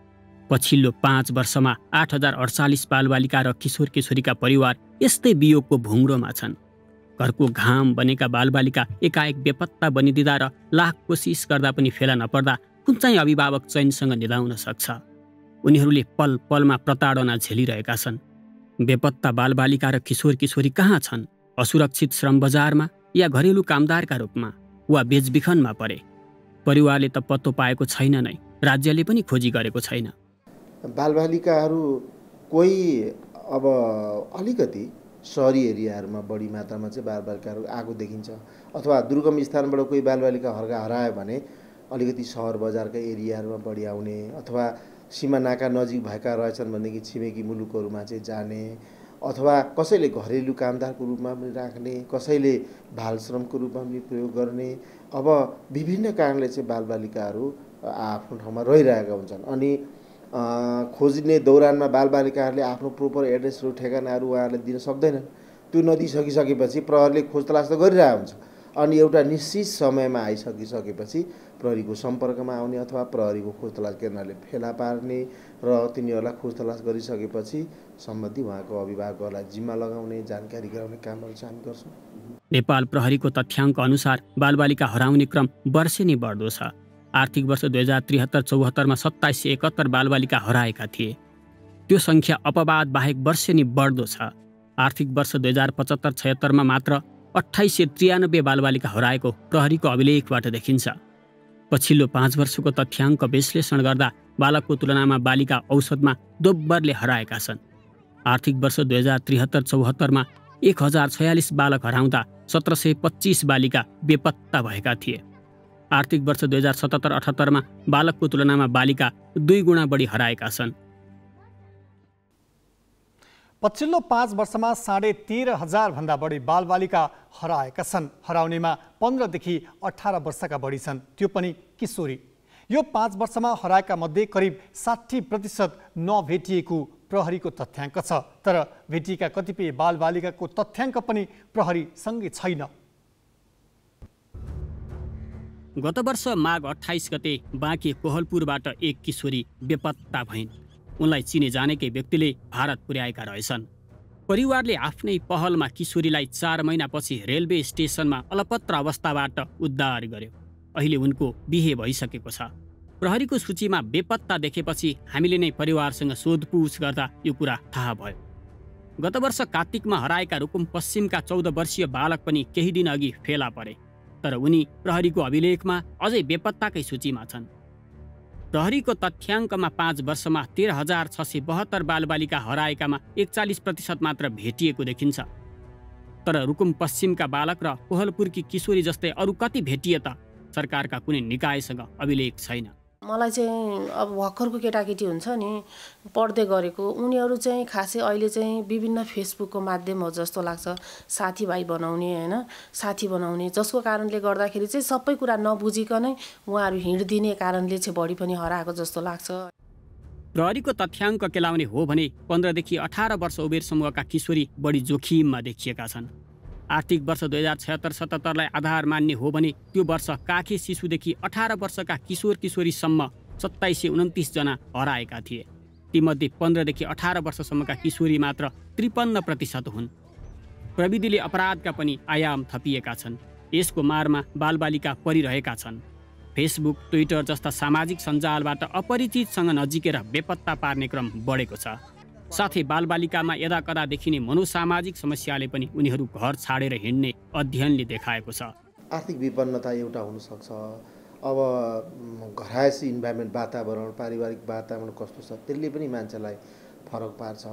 पछिल्लो पाँच वर्षमा आठ हजार अडचालिस बालबालिका र किशोर किशोरीका परिवार यस्तै वियोगको भुङ्रोमा छन्। घरको घाम बनेका बालबालिका एकाएक बेपत्ता बनिदिँदा र लाख कोसिस गर्दा पनि फेला नपर्दा कुन चाहिँ अभिभावक चैनसँग निधाउन सक्छ? उनीहरूले पल पलमा प्रताडना झेलिरहेका छन्। बेपत्ता बालबालिका र किशोर किशोरी कहाँ छन्? असुरक्षित श्रम बजारमा या घरेलु कामदारका रूपमा वा बेचबिखनमा परे? परिवारले त पत्तो पाएको छैन नै राज्यले पनि खोजी गरेको छैन। बालबालिकाहरू कोही अब अलिकति सहरी एरियाहरूमा बढी मात्रामा चाहिँ बालबालिकाहरू आएको देखिन्छ अथवा दुर्गम स्थानबाट कोही बालबालिका हर्का हरायो भने अलिकति सहर बजारका एरियाहरूमा बढी आउने अथवा सीमा नाका नजिक भएका रहेछन् भनेदेखि छिमेकी मुलुकहरूमा चाहिँ जाने अथवा कसैले घरेलु कामदारको रूपमा पनि राख्ने कसैले बाल श्रमको रूपमा पनि प्रयोग गर्ने अब विभिन्न कारणले चाहिँ बालबालिकाहरू आफ्नो ठाउँमा रहिरहेका हुन्छन्। अनि खोज्ने दौरानमा बालबालिकाहरूले आफ्नो प्रोपर एड्रेसहरू ठेगानाहरू उहाँहरूले दिन सक्दैनन्। त्यो नदिइसकिसकेपछि प्रहरीले खोज तलास त गरिरहेको हुन्छ। अनि एउटा निश्चित समयमा आइसकिसकेपछि प्रहरीको सम्पर्कमा आउने अथवा प्रहरीको खोज तलास केन्द्रले फेला पार्ने र तिनीहरूलाई खोज तलास गरिसकेपछि सम्बन्धी उहाँको अभिभावकहरूलाई जिम्मा लगाउने जानकारी गराउने कामहरू चाहिँ हामी गर्छौँ। नेपाल प्रहरीको तथ्याङ्क अनुसार बालबालिका हराउने क्रम वर्षे नै बढ्दो छ। आर्थिक वर्ष दुई हजार त्रिहत्तर चौहत्तरमा सत्ताइस सय एकहत्तर बालबालिका हराएका थिए। त्यो सङ्ख्या अपवाद बाहेक वर्षे बढ्दो छ। आर्थिक वर्ष दुई हजार पचहत्तर छयत्तरमा मात्र अठाइस सय त्रियानब्बे बालबालिका हराएको प्रहरीको अभिलेखबाट देखिन्छ। पछिल्लो पाँच वर्षको तथ्याङ्क विश्लेषण गर्दा बालकको तुलनामा बालिका औसतमा दोब्बरले हराएका छन्। आर्थिक वर्ष दुई हजार त्रिहत्तर चौहत्तरमा एक हजार छयालिस बालक हराउँदा सत्र सय पच्चिस बालिका बेपत्ता भएका थिए। आर्थिक वर्ष दुई हजार सतहत्तर अठहत्तरमा बालकको तुलनामा बालिका दुई गुणा बढी हराएका छन्। पछिल्लो पाँच वर्षमा साढे तेह्र हजारभन्दा बढी बालबालिका हराएका छन्। हराउनेमा पन्ध्रदेखि अठार वर्षका बढी छन्। त्यो पनि किशोरी। यो पाँच वर्षमा हराएका मध्ये करिब साठी प्रतिशत नभेटिएको प्रहरीको तथ्याङ्क छ। तर भेटिएका कतिपय बालबालिकाको तथ्याङ्क पनि प्रहरीसँगै छैन। गत वर्ष माघ अठाइस गते बाँके कोहलपुरबाट एक किशोरी बेपत्ता भइन्। उनलाई चिने जानेकै व्यक्तिले भारत पुर्याएका रहेछन्। परिवारले आफ्नै पहलमा किशोरीलाई चार महिनापछि रेलवे स्टेसनमा अलपत्र अवस्थाबाट उद्धार गर्यो। अहिले उनको बिहे भइसकेको छ। प्रहरीको सूचीमा बेपत्ता देखेपछि हामीले नै परिवारसँग सोधपुछ गर्दा यो कुरा थाहा भयो। गत वर्ष कार्तिकमा हराएका रुकुम पश्चिमका चौध वर्षीय बालक पनि केही दिन अघि फेला परे। तर उनी प्रहरीको अभिलेखमा अझै बेपत्ताकै सूचीमा छन्। प्रहरीको तथ्याङ्कमा पाँच वर्षमा तेह्र हजार छ सय बहत्तर बालबालिका हराएकामा एकचालिस प्रतिशत मात्र भेटिएको देखिन्छ। तर रुकुम पश्चिमका बालक र कोहलपुरकी किशोरी जस्तै अरू कति भेटिए त सरकारका कुनै निकायसँग अभिलेख छैन। मलाई चाहिँ अब भर्खरको केटाकेटी हुन्छ नि पढ्दै गरेको उनीहरू चाहिँ खासै अहिले चाहिँ विभिन्न फेसबुकको माध्यम हो जस्तो लाग्छ। साथीभाइ बनाउने होइन? साथी बनाउने जसको कारणले गर्दाखेरि चाहिँ सबै कुरा नबुझिकनै उहाँहरू हिँडिदिने कारणले चाहिँ बढी पनि हराएको जस्तो लाग्छ। प्रहरीको तथ्याङ्क केलाउने हो भने पन्ध्रदेखि अठार वर्ष उमेर समूहका किशोरी बढी जोखिममा देखिएका छन्। आर्थिक वर्ष दुई हजार छत्तर सतहत्तरलाई आधार मान्ने हो भने त्यो वर्ष काखे शिशुदेखि अठार वर्षका किशोर किशोरीसम्म सत्ताइस सय उन्तिसजना हराएका थिए। तीमध्ये पन्ध्रदेखि अठार वर्षसम्मका किशोरी मात्र त्रिपन्न प्रतिशत हुन्। प्रविधिले अपराधका पनि आयाम थपिएका छन्। यसको मारमा बालबालिका परिरहेका छन्। फेसबुक ट्विटर जस्ता सामाजिक सञ्जालबाट अपरिचितसँग नजिकेर बेपत्ता पार्ने क्रम बढेको छ। साथै बालबालिकामा यदाकदा देखिने मनोसामाजिक समस्याले पनि उनीहरू घर छाडेर हिँड्ने अध्ययनले देखाएको छ। आर्थिक विपन्नता एउटा हुनसक्छ। अब घरायसी इन्भाइरोमेन्ट वातावरण पारिवारिक वातावरण कस्तो छ त्यसले पनि मान्छेलाई फरक पार्छ।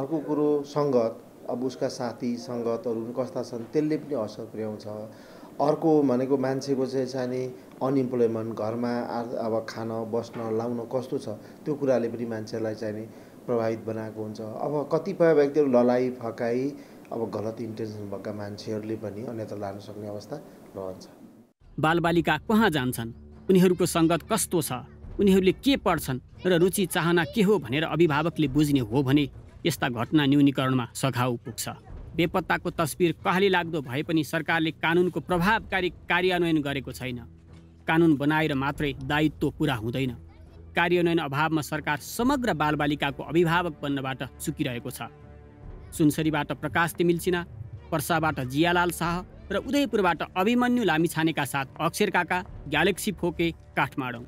अर्को कुरो सङ्गत अब उसका साथी सङ्गतहरू कस्ता छन् त्यसले पनि असर पुर्याउँछ। अर्को भनेको मान्छेको चाहिँ चाहिँ अनइम्प्लोइमेन्ट घरमा अब खान बस्न लाउन कस्तो छ त्यो कुराले पनि मान्छेलाई चाहिँ प्रभावित बनाएको हुन्छ। अब कतिपय व्यक्तिहरू ललाइ फकाइ अब गलत इन्टेन्सन भएका मान्छेहरूले पनि अन्यत्र लान सक्ने अवस्था रहन्छ। बालबालिका कहाँ जान्छन्? उनीहरूको सङ्गत कस्तो छ? उनीहरूले के पढ्छन्? र रुचि चाहना के हो भनेर अभिभावकले बुझ्ने हो भने यस्ता घटना न्यूनीकरणमा सघाउ पुग्छ। बेपत्ताको तस्बिर कहली लाग्दो भए पनि सरकारले कानुनको प्रभावकारी कार्यान्वयन गरेको छैन। कानुन बनाएर मात्रै दायित्व पुरा हुँदैन। कार्यान्वयन अभावमा सरकार समग्र बालबालिकाको अभिभावक बन्नबाट चुकिरहेको छ। सुनसरीबाट प्रकाश तिमिल्सिना पर्साबाट जियालाल शाह र उदयपुरबाट अभिमन्यु लामिछानेका साथ अक्षर काका ग्यालेक्सी फोके काठमाडौँ।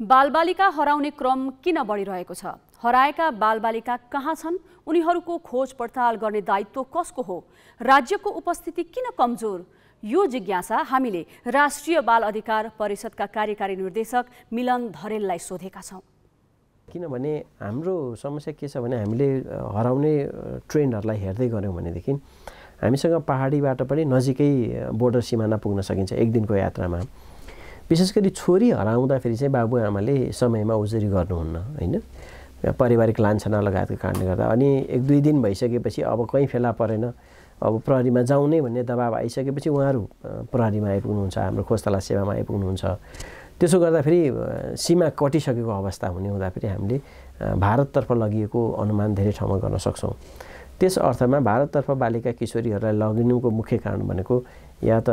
बालबालिका हराउने क्रम किन बढिरहेको छ? हराएका बालबालिका कहाँ छन्? उनीहरूको खोज पडताल गर्ने दायित्व कसको हो? राज्यको उपस्थिति किन कमजोर? यो जिज्ञासा हामीले राष्ट्रिय बाल अधिकार परिषदका कार्यकारी निर्देशक मिलन धरेललाई सोधेका छौँ। किनभने हाम्रो समस्या के छ भने हामीले हराउने ट्रेन्डहरूलाई हेर्दै गऱ्यौँ भनेदेखि हामीसँग पहाडीबाट पनि नजिकै बोर्डर सिमाना पुग्न सकिन्छ एक दिनको यात्रामा। विशेष गरी छोरी हराउँदाखेरि चाहिँ बाबुआमाले समयमा उजुरी गर्नुहुन्न होइन? पारिवारिक लान्छना लगायतको कारणले गर्दा। अनि एक दुई दिन भइसकेपछि अब कहीँ फेला परेन। अब प्रहरीमा जाउने भन्ने दबाब आइसकेपछि उहाँहरू प्रहरीमा आइपुग्नुहुन्छ हाम्रो खोजतला सेवामा आइपुग्नुहुन्छ। त्यसो गर्दाखेरि सीमा कटिसकेको अवस्था हुने हुँदाखेरि हामीले भारततर्फ लगिएको अनुमान धेरै ठाउँमा गर्न सक्छौँ। त्यस अर्थमा भारततर्फ बालिका किशोरीहरूलाई लगिनुको मुख्य कारण भनेको या त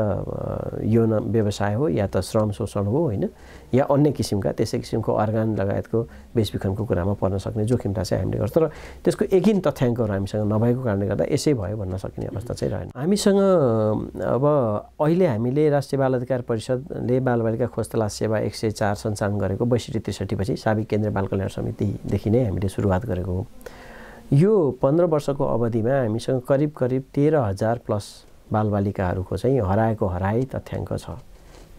यौन व्यवसाय हो या त श्रम शोषण हो होइन? या अन्य किसिमका त्यसै किसिमको अर्गान लगायतको बेचबिखनको कुरामा पर्न सक्ने जोखिमता चाहिँ हामीले गर्छ। तर त्यसको एकिन तथ्याङ्कहरू हामीसँग नभएको कारणले गर्दा यसै भयो भन्न सकिने अवस्था चाहिँ रहेन। हामीसँग अब अहिले हामीले राष्ट्रिय बाल अधिकार परिषदले बालबालिका खोज तलास सेवा एक सय चार सञ्चालन गरेको बैसठी त्रिसठी पछि साबिक केन्द्रीय बाल कल्याण समितिदेखि नै हामीले सुरुवात गरेको हो। यो पन्ध्र वर्षको अवधिमा हामीसँग करिब करिब तेह्र हजार प्लस बालबालिकाहरूको चाहिँ हराएको हराए तथ्याङ्क छ।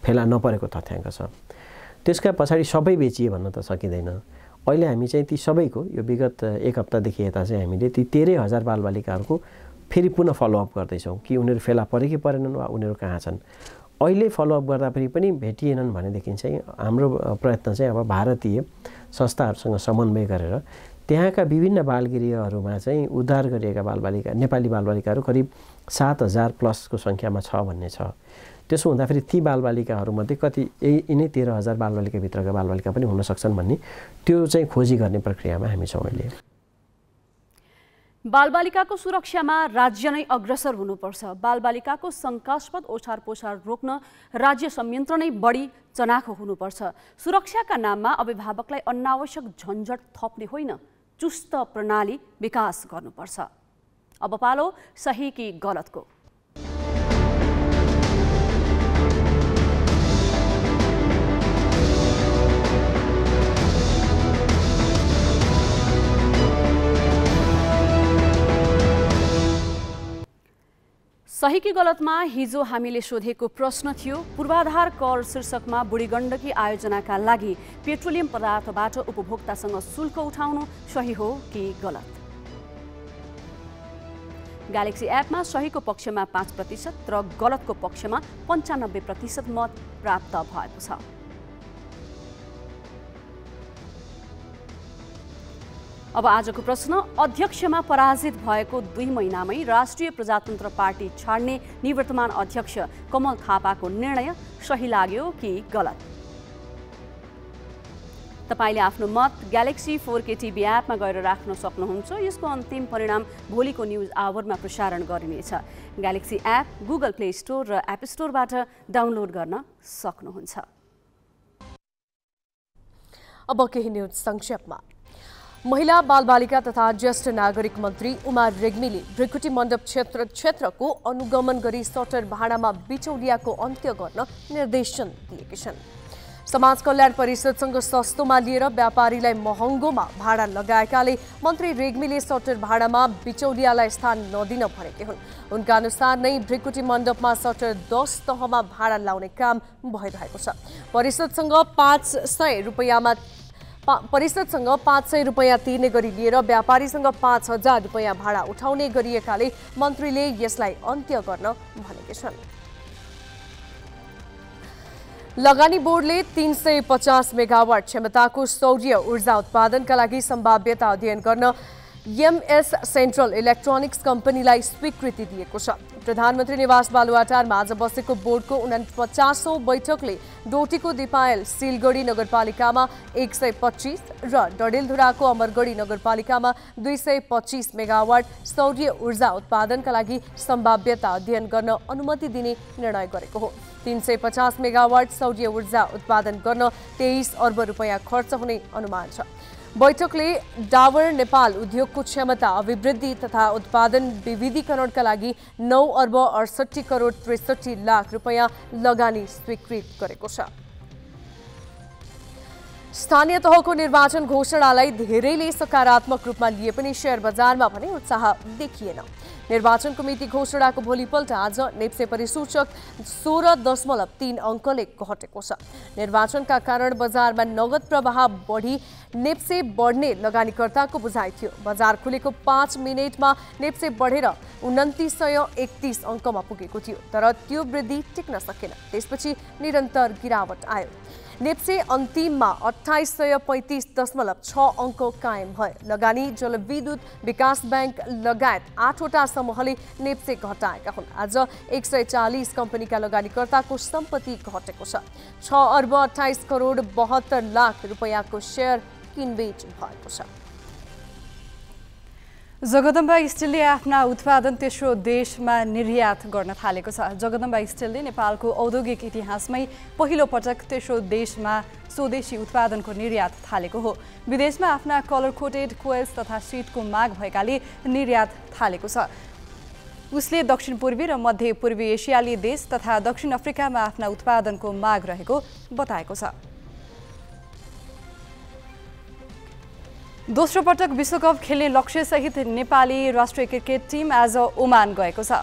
फेला नपरेको तथ्याङ्क छ। त्यसका पछाडि सबै बेचिए भन्न त सकिँदैन। अहिले हामी चाहिँ ती सबैको यो विगत एक हप्तादेखि यता चाहिँ हामीले ती तेह्रै हजार बालबालिकाहरूको फेरि पुनः फलोअप गर्दैछौँ कि उनीहरू फेला परे कि परेनन् वा उनीहरू कहाँ छन्। अहिले फलोअप गर्दाखेरि पनि भेटिएनन् भनेदेखि चाहिँ हाम्रो प्रयत्न चाहिँ अब भारतीय संस्थाहरूसँग समन्वय गरेर त्यहाँका विभिन्न बालगृहहरूमा चाहिँ उद्धार गरिएका बालबालिका नेपाली बालबालिकाहरू करिब सात हजार प्लसको सङ्ख्यामा छ भन्ने छ। त्यसो हुँदाखेरि ती बालबालिकाहरूमध्ये कति यिनै तेह्र हजार बालबालिकाभित्रका बालबालिका पनि हुन सक्छन् भन्ने त्यो चाहिँ खोजी गर्ने प्रक्रियामा हामी छौँ अहिले। बालबालिकाको सुरक्षामा राज्य नै अग्रसर हुनुपर्छ। बालबालिकाको शङ्कास्पद ओछार पोछार रोक्न राज्य संयन्त्र नै बढी चनाखो हुनुपर्छ। सुरक्षाका नाममा अभिभावकलाई अनावश्यक झन्झट थप्ने होइन। चुस्त प्रणाली विकास गर्नुपर्छ। अब पालो सही कि गलतको? सही कि गलतमा हिजो हामीले सोधेको प्रश्न थियो। पूर्वाधार कर शीर्षकमा बुढी गण्डकी आयोजनाका लागि पेट्रोलियम पदार्थबाट उपभोक्तासँग शुल्क उठाउनु सही हो कि गलत? ग्यालेक्सी एपमा सहीको पक्षमा पाँच प्रतिशत र गलतको पक्षमा पन्चानब्बे प्रतिशत मत प्राप्त भएको छ। अब आजको प्रश्न अध्यक्षमा पराजित भएको दुई महिनामै राष्ट्रिय प्रजातन्त्र पार्टी छाड्ने निवर्तमान अध्यक्ष कमल थापाको निर्णय सही लाग्यो कि गलत? तपाईँले आफ्नो मत ग्यालेक्सी फोर के टिभी एपमा गएर राख्न सक्नुहुन्छ। यसको अन्तिम परिणाम भोलिको न्युज आवरमा प्रसारण गरिनेछ। Galaxy app Google play store र एप स्टोरबाट डाउनलोड गर्न सक्नुहुन्छ। अब केही न्युज संक्षेपमा। महिला बालबालिका तथा ज्येष्ठ नागरिक मन्त्री उमा रेग्मीले भ्रिकुटी मण्डप क्षेत्र क्षेत्रको अनुगमन गरी सटर भाडामा बिचौलियाको अन्त्य गर्न निर्देशन दिएकी छन्। समाज कल्याण परिषदसँग सस्तोमा लिएर व्यापारीलाई महँगोमा भाडा लगाएकाले मन्त्री रेग्मीले सटर भाडामा बिचौलियालाई स्थान नदिन भनेकी हुन्। उनका अनुसार नै भ्रिकुटी मण्डपमा सटर दस तहमा भाडा लाउने काम भइरहेको छ। परिषदसँग पाँच सय रुपियाँमा परिषदसँग पाँच सय रुपियाँ तिर्ने गरी लिएर व्यापारीसँग पाँच हजार रुपियाँ भाडा उठाउने गरिएकाले मन्त्रीले यसलाई अन्त्य गर्न भनेका छन्। लगानी बोर्डले तीन सय पचास मेगावाट क्षमताको सौर्य ऊर्जा उत्पादनका लागि सम्भाव्यता अध्ययन गर्न एमएस सेन्ट्रल इलेक्ट्रोनिक्स कम्पनीलाई स्वीकृति दिएको छ। प्रधानमन्त्री निवास बालुवाटारमा आज बसेको बोर्डको उनापचासौँ बैठकले डोटीको दिपायल सिलगढी नगरपालिकामा एक सय पच्चिस र डडेलधुराको अमरगढी नगरपालिकामा दुई सय पच्चिस मेगावाट सौर्य ऊर्जा उत्पादनका लागि सम्भाव्यता अध्ययन गर्न अनुमति दिने निर्णय गरेको हो। तीन सय पचास मेगावाट सौर्य ऊर्जा उत्पादन गर्न तेइस अर्ब रुपियाँ खर्च हुने अनुमान छ। बैठकले डावर नेपाल उद्योगको क्षमता अभिवृद्धि तथा उत्पादन विविधीकरणका लागि नौ अर्ब अडसट्ठी करोड त्रिसठी लाख रुपियाँ लगानी स्वीकृत गरेको छ। स्थानीय तहको निर्वाचन घोषणालाई धेरैले सकारात्मक रूपमा लिए पनि सेयर बजारमा भने उत्साह देखिएन। निर्वाचनको मिति घोषणाको भोलिपल्ट आज नेप्से परिसूचक सोह्र दशमलव तीन अङ्कले घटेको छ। निर्वाचनका कारण बजारमा नगद प्रवाह बढी नेप्से बढ्ने लगानीकर्ताको बुझाइ थियो। बजार खुलेको पाँच मिनटमा नेप्से बढेर उन्तिस सय एकतिस अङ्कमा पुगेको थियो तर त्यो वृद्धि टिक्न सकेन। त्यसपछि निरन्तर गिरावट आयो। नेप्से अन्तिममा अठाइस सय पैँतिस दशमलव छ अङ्क कायम भए लगानी जलविद्युत विकास ब्याङ्क लगायत आठवटा समूहले नेप्से घटाएका हुन्। आज एक सय चालिस कम्पनीका लगानीकर्ताको सम्पत्ति घटेको छ। छ अर्ब अठाइस करोड बहत्तर लाख रुपियाँको सेयर किनबेच भएको छ। जगदम्बा स्टिलले आफ्ना उत्पादन तेस्रो देशमा निर्यात गर्न थालेको छ। जगदम्बा स्टिलले नेपालको औद्योगिक इतिहासमै पहिलो पटक तेस्रो देशमा स्वदेशी उत्पादनको निर्यात थालेको हो। विदेशमा आफ्ना कलर कोटेड कोइल्स तथा सिटको माग भएकाले निर्यात थालेको छ। उसले दक्षिण पूर्वी र मध्य पूर्वी एसियाली देश तथा दक्षिण अफ्रिकामा आफ्ना उत्पादनको माग रहेको बताएको छ। दोस्रो पटक विश्वकप खेल्ने लक्ष्यसहित नेपाली राष्ट्रिय क्रिकेट टिम आज ओमान गएको छ।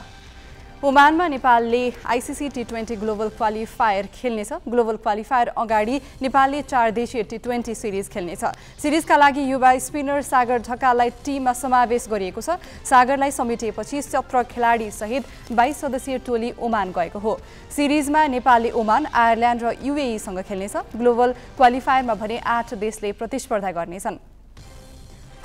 ओमानमा नेपालले ICC T twenty global qualifier खेल्नेछ। Global qualifier अगाडि नेपालले चार देशीय टी ट्वेन्टी सिरिज खेल्नेछ। सिरिजका लागि युवा स्पिनर सागर ढकाललाई टिममा समावेश गरिएको छ। सागरलाई समेटिएपछि सत्र खेलाडीसहित बाइस सदस्यीय टोली ओमान गएको हो। सिरिजमा नेपालले ओमान आयरल्यान्ड र युएईसँग खेल्नेछ। ग्लोबल क्वालिफायरमा भने आठ देशले प्रतिस्पर्धा गर्नेछन्।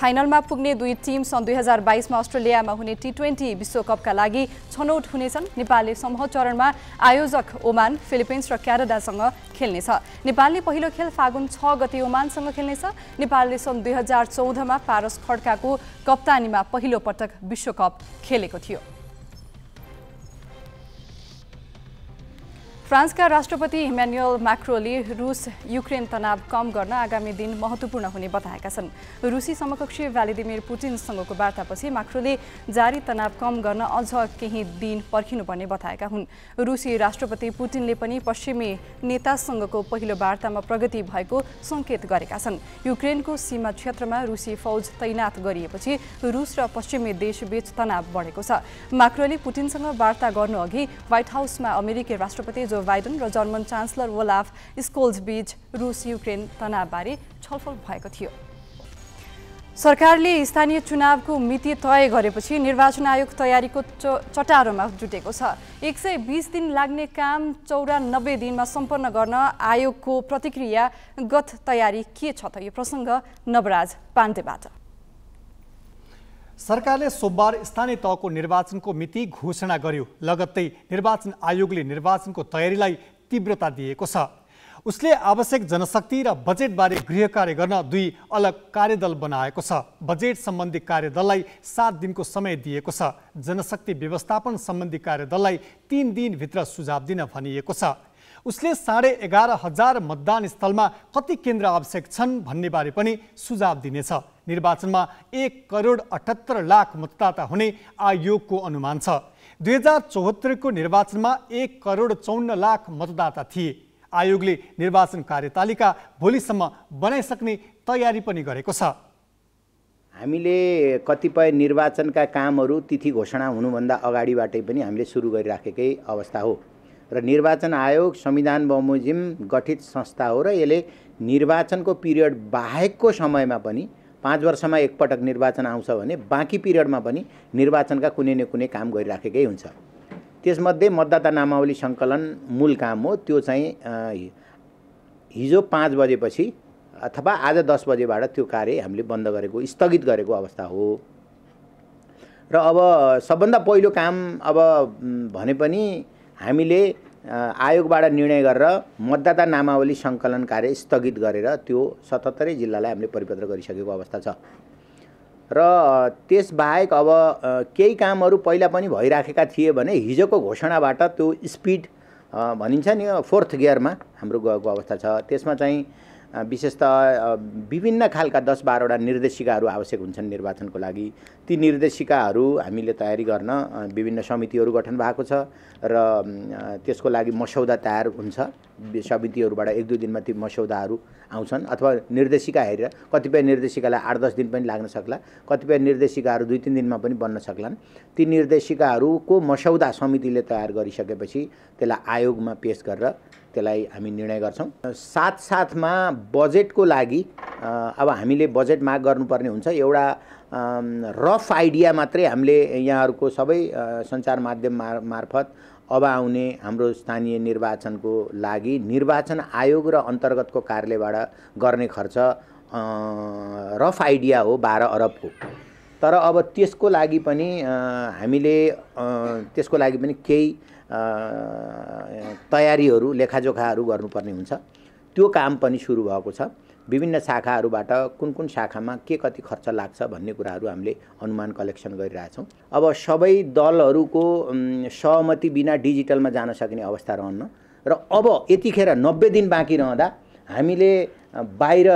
फाइनलमा पुग्ने दुई टिम सन् दुई हजार बाइसमा अस्ट्रेलियामा हुने टी ट्वेन्टी विश्वकपका लागि छनौट हुनेछन्। नेपालले समूह चरणमा आयोजक ओमान फिलिपिन्स र क्यानाडासँग खेल्नेछ। नेपालले पहिलो खेल फागुन छ गते ओमानसँग खेल्नेछ। नेपालले सन् दुई हजार चौधमा पारस खड्काको कप्तानीमा पहिलो पटक विश्वकप खेलेको थियो। फ्रान्सका राष्ट्रपति इम्यानुएल म्याक्रोले रुस युक्रेन तनाव कम गर्न आगामी दिन महत्त्वपूर्ण हुने बताएका छन्। रुसी समकक्षी भ्यालिदिमिर पुटिनसँगको वार्तापछि म्याक्रोले जारी तनाव कम गर्न अझ केही दिन पर्खिनुपर्ने बताएका हुन्। रुसी राष्ट्रपति पुटिनले पनि पश्चिमी नेतासँगको पहिलो वार्तामा प्रगति भएको सङ्केत गरेका छन्। युक्रेनको सीमा क्षेत्रमा रुसी फौज तैनात गरिएपछि रुस र पश्चिमी देशबीच तनाव बढेको छ। माक्रोले पुटिनसँग वार्ता गर्नु अघि व्हाइट हाउसमा अमेरिकी राष्ट्रपति जो बाइडन र जर्मन चान्सलर वोलाफ स्कोल्स बीच रुस युक्रेन तनावबारे छलफल भएको थियो। सरकारले स्थानीय चुनावको मिति तय गरेपछि निर्वाचन आयोग तयारीको चटारोमा जुटेको छ। एक सय बिस दिन लाग्ने काम चौरानब्बे दिनमा सम्पन्न गर्न आयोगको प्रतिक्रियागत तयारी के छ त यो प्रसङ्ग नवराज पाण्डेबाट। सरकारले सोमबार स्थानीय तहको निर्वाचनको मिति घोषणा गर्यो। लगत्तै निर्वाचन आयोगले निर्वाचनको तयारीलाई तीव्रता दिएको छ। उसले आवश्यक जनशक्ति र बजेटबारे गृह कार्य गर्न दुई अलग कार्यदल बनाएको छ। बजेट सम्बन्धी कार्यदललाई सात दिनको समय दिएको छ। जनशक्ति व्यवस्थापन सम्बन्धी कार्यदललाई तिन दिनभित्र सुझाव दिन भनिएको छ। उसले साढे एघार हजार मतदान स्थलमा कति केन्द्र आवश्यक छन् भन्नेबारे पनि सुझाव दिनेछ। निर्वाचनमा एक करोड अठहत्तर लाख मतदाता हुने आयोगको अनुमान छ। दुई हजार चौहत्तरको निर्वाचनमा एक करोड चौन्न लाख मतदाता थिए। आयोगले निर्वाचन कार्यतालिका भोलिसम्म बनाइसक्ने तयारी पनि गरेको छ। हामीले कतिपय निर्वाचनका कामहरू तिथि घोषणा हुनुभन्दा अगाडिबाटै पनि हामीले सुरु गरिराखेकै अवस्था हो। र निर्वाचन आयोग संविधान बमोजिम गठित संस्था हो र यसले निर्वाचनको पिरियड बाहेकको समयमा पनि पाँच वर्षमा एकपटक निर्वाचन आउँछ भने बाँकी पिरियडमा पनि निर्वाचनका कुनै न कुनै काम गरिराखेकै हुन्छ। त्यसमध्ये मतदाता नामावली सङ्कलन मूल काम हो। त्यो चाहिँ हिजो पाँच बजेपछि अथवा आज दस बजेबाट त्यो कार्य हामीले बन्द गरेको स्थगित गरेको अवस्था हो। र अब सबभन्दा पहिलो काम अब भने पनि हामीले आयोगबाट निर्णय गरेर मतदाता नामावली सङ्कलन कार्य स्थगित गरेर त्यो सतहत्तरै जिल्लालाई हामीले परिपत्र गरिसकेको अवस्था छ। र त्यसबाहेक अब केही कामहरू पहिला पनि भइराखेका थिए भने हिजोको घोषणाबाट त्यो स्पिड भनिन्छ नि फोर्थ गियरमा हाम्रो गएको अवस्था छ। त्यसमा चाहिँ विशेष त विभिन्न खालका दस बाह्रवटा निर्देशिकाहरू आवश्यक हुन्छन् निर्वाचनको लागि। ती निर्देशिकाहरू हामीले तयारी गर्न विभिन्न समितिहरू गठन भएको छ र त्यसको लागि मसौदा तयार हुन्छ। समितिहरूबाट एक दुई दिनमा ती मसौदाहरू आउँछन्। अथवा निर्देशिका हेरेर कतिपय निर्देशिकालाई आठ दस दिन पनि लाग्न सक्ला कतिपय निर्देशिकाहरू दुई तिन दिनमा पनि बन्न सक्लान्। ती निर्देशिकाहरूको मसौदा समितिले तयार गरिसकेपछि त्यसलाई आयोगमा पेस गरेर त्यसलाई हामी निर्णय गर्छौँ। साथसाथमा बजेटको लागि अब हामीले बजेट माग गर्नुपर्ने हुन्छ। एउटा रफ आइडिया मात्रै हामीले यहाँहरूको सबै सञ्चार माध्यम मार्फत अब आउने हाम्रो स्थानीय निर्वाचनको लागि निर्वाचन आयोग र अन्तर्गतको कार्यालयबाट गर्ने खर्च रफ आइडिया हो बाह्र अरबको। तर अब त्यसको लागि पनि हामीले त्यसको लागि पनि केही तयारीहरू लेखाजोखाहरू गर्नुपर्ने हुन्छ। त्यो काम पनि सुरु भएको छ। विभिन्न शाखाहरूबाट कुन कुन शाखामा के कति खर्च लाग्छ भन्ने कुराहरू हामीले अनुमान कलेक्सन गरिरहेछौँ। अब सबै दलहरूको सहमति बिना डिजिटलमा जान सकिने अवस्था रहन्न र अब यतिखेर नब्बे दिन बाँकी रहँदा हामीले बाहिर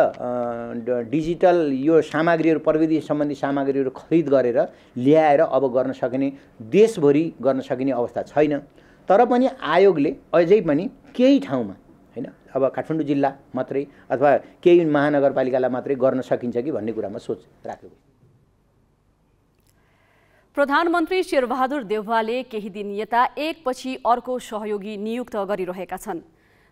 डिजिटल यो सामग्रीहरू प्रविधि सम्बन्धी सामग्रीहरू खरिद गरेर ल्याएर अब गर्न सकिने देशभरि गर्न सकिने अवस्था छैन। तर पनि आयोगले अझै पनि केही ठाउँमा होइन? अब काठमाडौँ जिल्ला मात्रै अथवा केही महानगरपालिकालाई मात्रै गर्न सकिन्छ कि भन्ने कुरामा सोच राखेको प्रधानमन्त्री शेरबहादुर देउवाले केही दिन यता एकपछि अर्को सहयोगी नियुक्त गरिरहेका छन्।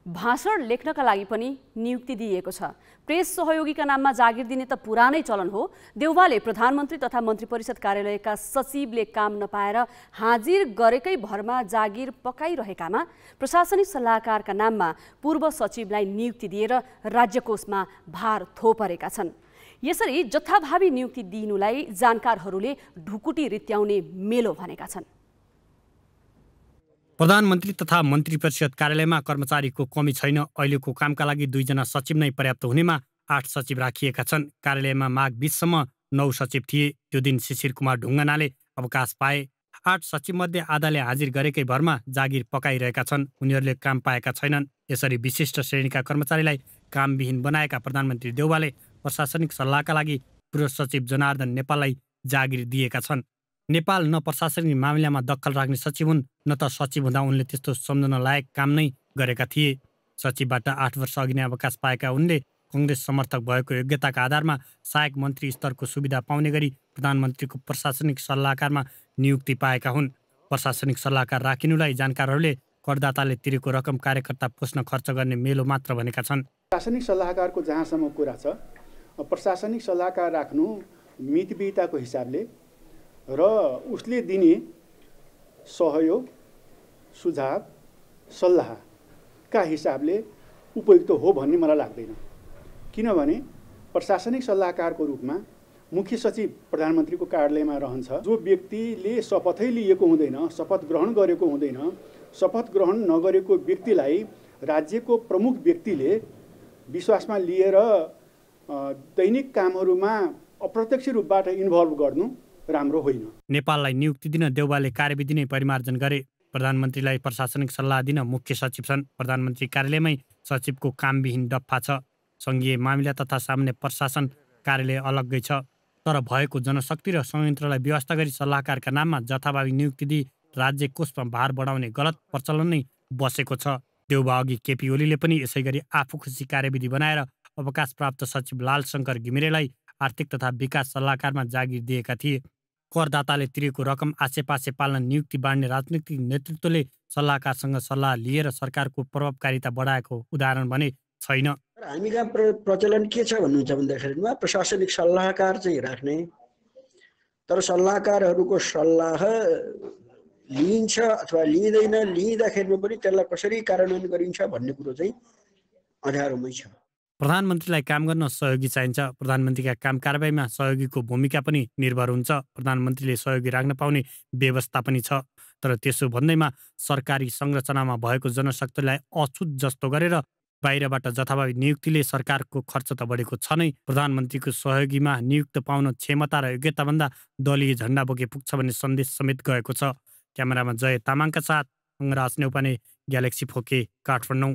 भाषण लेख्नका लागि पनि नियुक्ति दिइएको छ। प्रेस सहयोगीका नाममा जागिर दिने त पुरानै चलन हो। देउवाले प्रधानमन्त्री तथा मन्त्री परिषद कार्यालयका सचिवले काम नपाएर हाजिर गरेकै भरमा जागिर पकाइरहेकामा प्रशासनिक सल्लाहकारका नाममा पूर्व सचिवलाई नियुक्ति दिएर राज्यकोषमा भार थोपरेका छन्। यसरी जथाभावी नियुक्ति दिइनुलाई जानकारहरूले ढुकुटी रित्याउने मेलो भनेका छन्। प्रधानमन्त्री तथा मन्त्री परिषद कार्यालयमा कर्मचारीको कमी छैन। अहिलेको कामका लागि दुईजना सचिव नै पर्याप्त हुनेमा आठ सचिव राखिएका छन्। कार्यालयमा माघ बिचसम्म नौ सचिव थिए। त्यो दिन शिशिर कुमार ढुङ्गनाले अवकाश पाए। आठ सचिवमध्ये आधाले हाजिर गरेकै भरमा जागिर पकाइरहेका छन्। उनीहरूले काम पाएका छैनन्। यसरी विशिष्ट श्रेणीका कर्मचारीलाई कामविहीन बनाएका प्रधानमन्त्री देउवाले प्रशासनिक सल्लाहका लागि पूर्व सचिव जनार्दन नेपाललाई जागिर दिएका छन्। नेपाल न प्रशासनिक मामिलामा दखल राख्ने सचिव हुन् न त सचिव हुँदा उनले त्यस्तो सम्झन लायक काम नै गरेका थिए। सचिवबाट आठ वर्ष अघि नै अवकाश पाएका उनले कङ्ग्रेस समर्थक भएको योग्यताका आधारमा सहायक मन्त्री स्तरको सुविधा पाउने गरी प्रधानमन्त्रीको प्रशासनिक सल्लाहकारमा नियुक्ति पाएका हुन्। प्रशासनिक सल्लाहकार राखिनुलाई जानकारहरूले करदाताले तिरेको रकम कार्यकर्ता पोस्न खर्च गर्ने मेलो मात्र भनेका छन्। प्रशासनिक सल्लाहकारको जहाँसम्म कुरा छ प्रशासनिक सल्लाहकार राख्नु मितविताको हिसाबले र उसले दिने सहयोग सुझाव सल्लाहका हिसाबले उपयुक्त हो भन्ने मलाई लाग्दैन। किनभने प्रशासनिक सल्लाहकारको रूपमा मुख्य सचिव प्रधानमन्त्रीको कार्यालयमा रहन्छ। जो व्यक्तिले शपथै लिएको हुँदैन शपथ ग्रहण गरेको हुँदैन शपथ ग्रहण नगरेको व्यक्तिलाई राज्यको प्रमुख व्यक्तिले विश्वासमा लिएर दैनिक कामहरूमा अप्रत्यक्ष रूपबाट इन्भल्भ गर्नु राम्रो होइन। नेपाललाई नियुक्ति दिन देउबाले कार्यविधि नै परिमार्जन गरे। प्रधानमन्त्रीलाई प्रशासनिक सल्लाह दिन मुख्य सचिव छन्। प्रधानमन्त्री कार्यालयमै सचिवको कामविहीन डप्फा छ। सङ्घीय मामिला तथा सामान्य प्रशासन कार्यालय अलग्गै छ। तर भएको जनशक्ति र संयन्त्रलाई व्यवस्था गरी सल्लाहकारका नाममा जथाभावी नियुक्ति दिई राज्य कोषमा भार बढाउने गलत प्रचलन नै बसेको छ। देउबा अघि केपी ओलीले पनि यसै गरी आफू खुसी कार्यविधि बनाएर अवकाश प्राप्त सचिव लालशङ्कर घिमिरेलाई आर्थिक तथा विकास सल्लाहकारमा जागिर दिएका थिए। करदाताले तिरेको रकम आसेपासे पाल्न नियुक्ति बाँड्ने राजनीतिक नेतृत्वले सल्लाहकारसँग सल्लाह लिएर सरकारको प्रभावकारिता बढाएको उदाहरण भने छैन। हामी कहाँ प्र प्रचलन के छ भन्नुहुन्छ भन्दाखेरिमा प्रशासनिक सल्लाहकार चाहिँ राख्ने तर सल्लाहकारहरूको सल्लाह लिइन्छ अथवा लिइँदैन लिइँदाखेरिमा पनि त्यसलाई कसरी कार्यान्वयन गरिन्छ भन्ने कुरो चाहिँ अँध्यारोमै छ। प्रधानमन्त्रीलाई काम गर्न सहयोगी चाहिन्छ। प्रधानमन्त्रीका काम कारवाहीमा सहयोगीको भूमिका पनि निर्भर हुन्छ। प्रधानमन्त्रीले सहयोगी राख्न पाउने व्यवस्था पनि छ। तर त्यसो भन्दैमा सरकारी संरचनामा भएको जनशक्तिलाई अछुत जस्तो गरेर बाहिरबाट जथाभावी नियुक्तिले सरकारको खर्च त बढेको छ नै। प्रधानमन्त्रीको सहयोगीमा नियुक्त पाउन क्षमता र योग्यताभन्दा दलीय झन्डा बोके पुग्छ भन्ने सन्देश समेत गएको छ। क्यामेरामा जय तामाङका साथ Angaraj Neupane galaxy four K Kathmandu.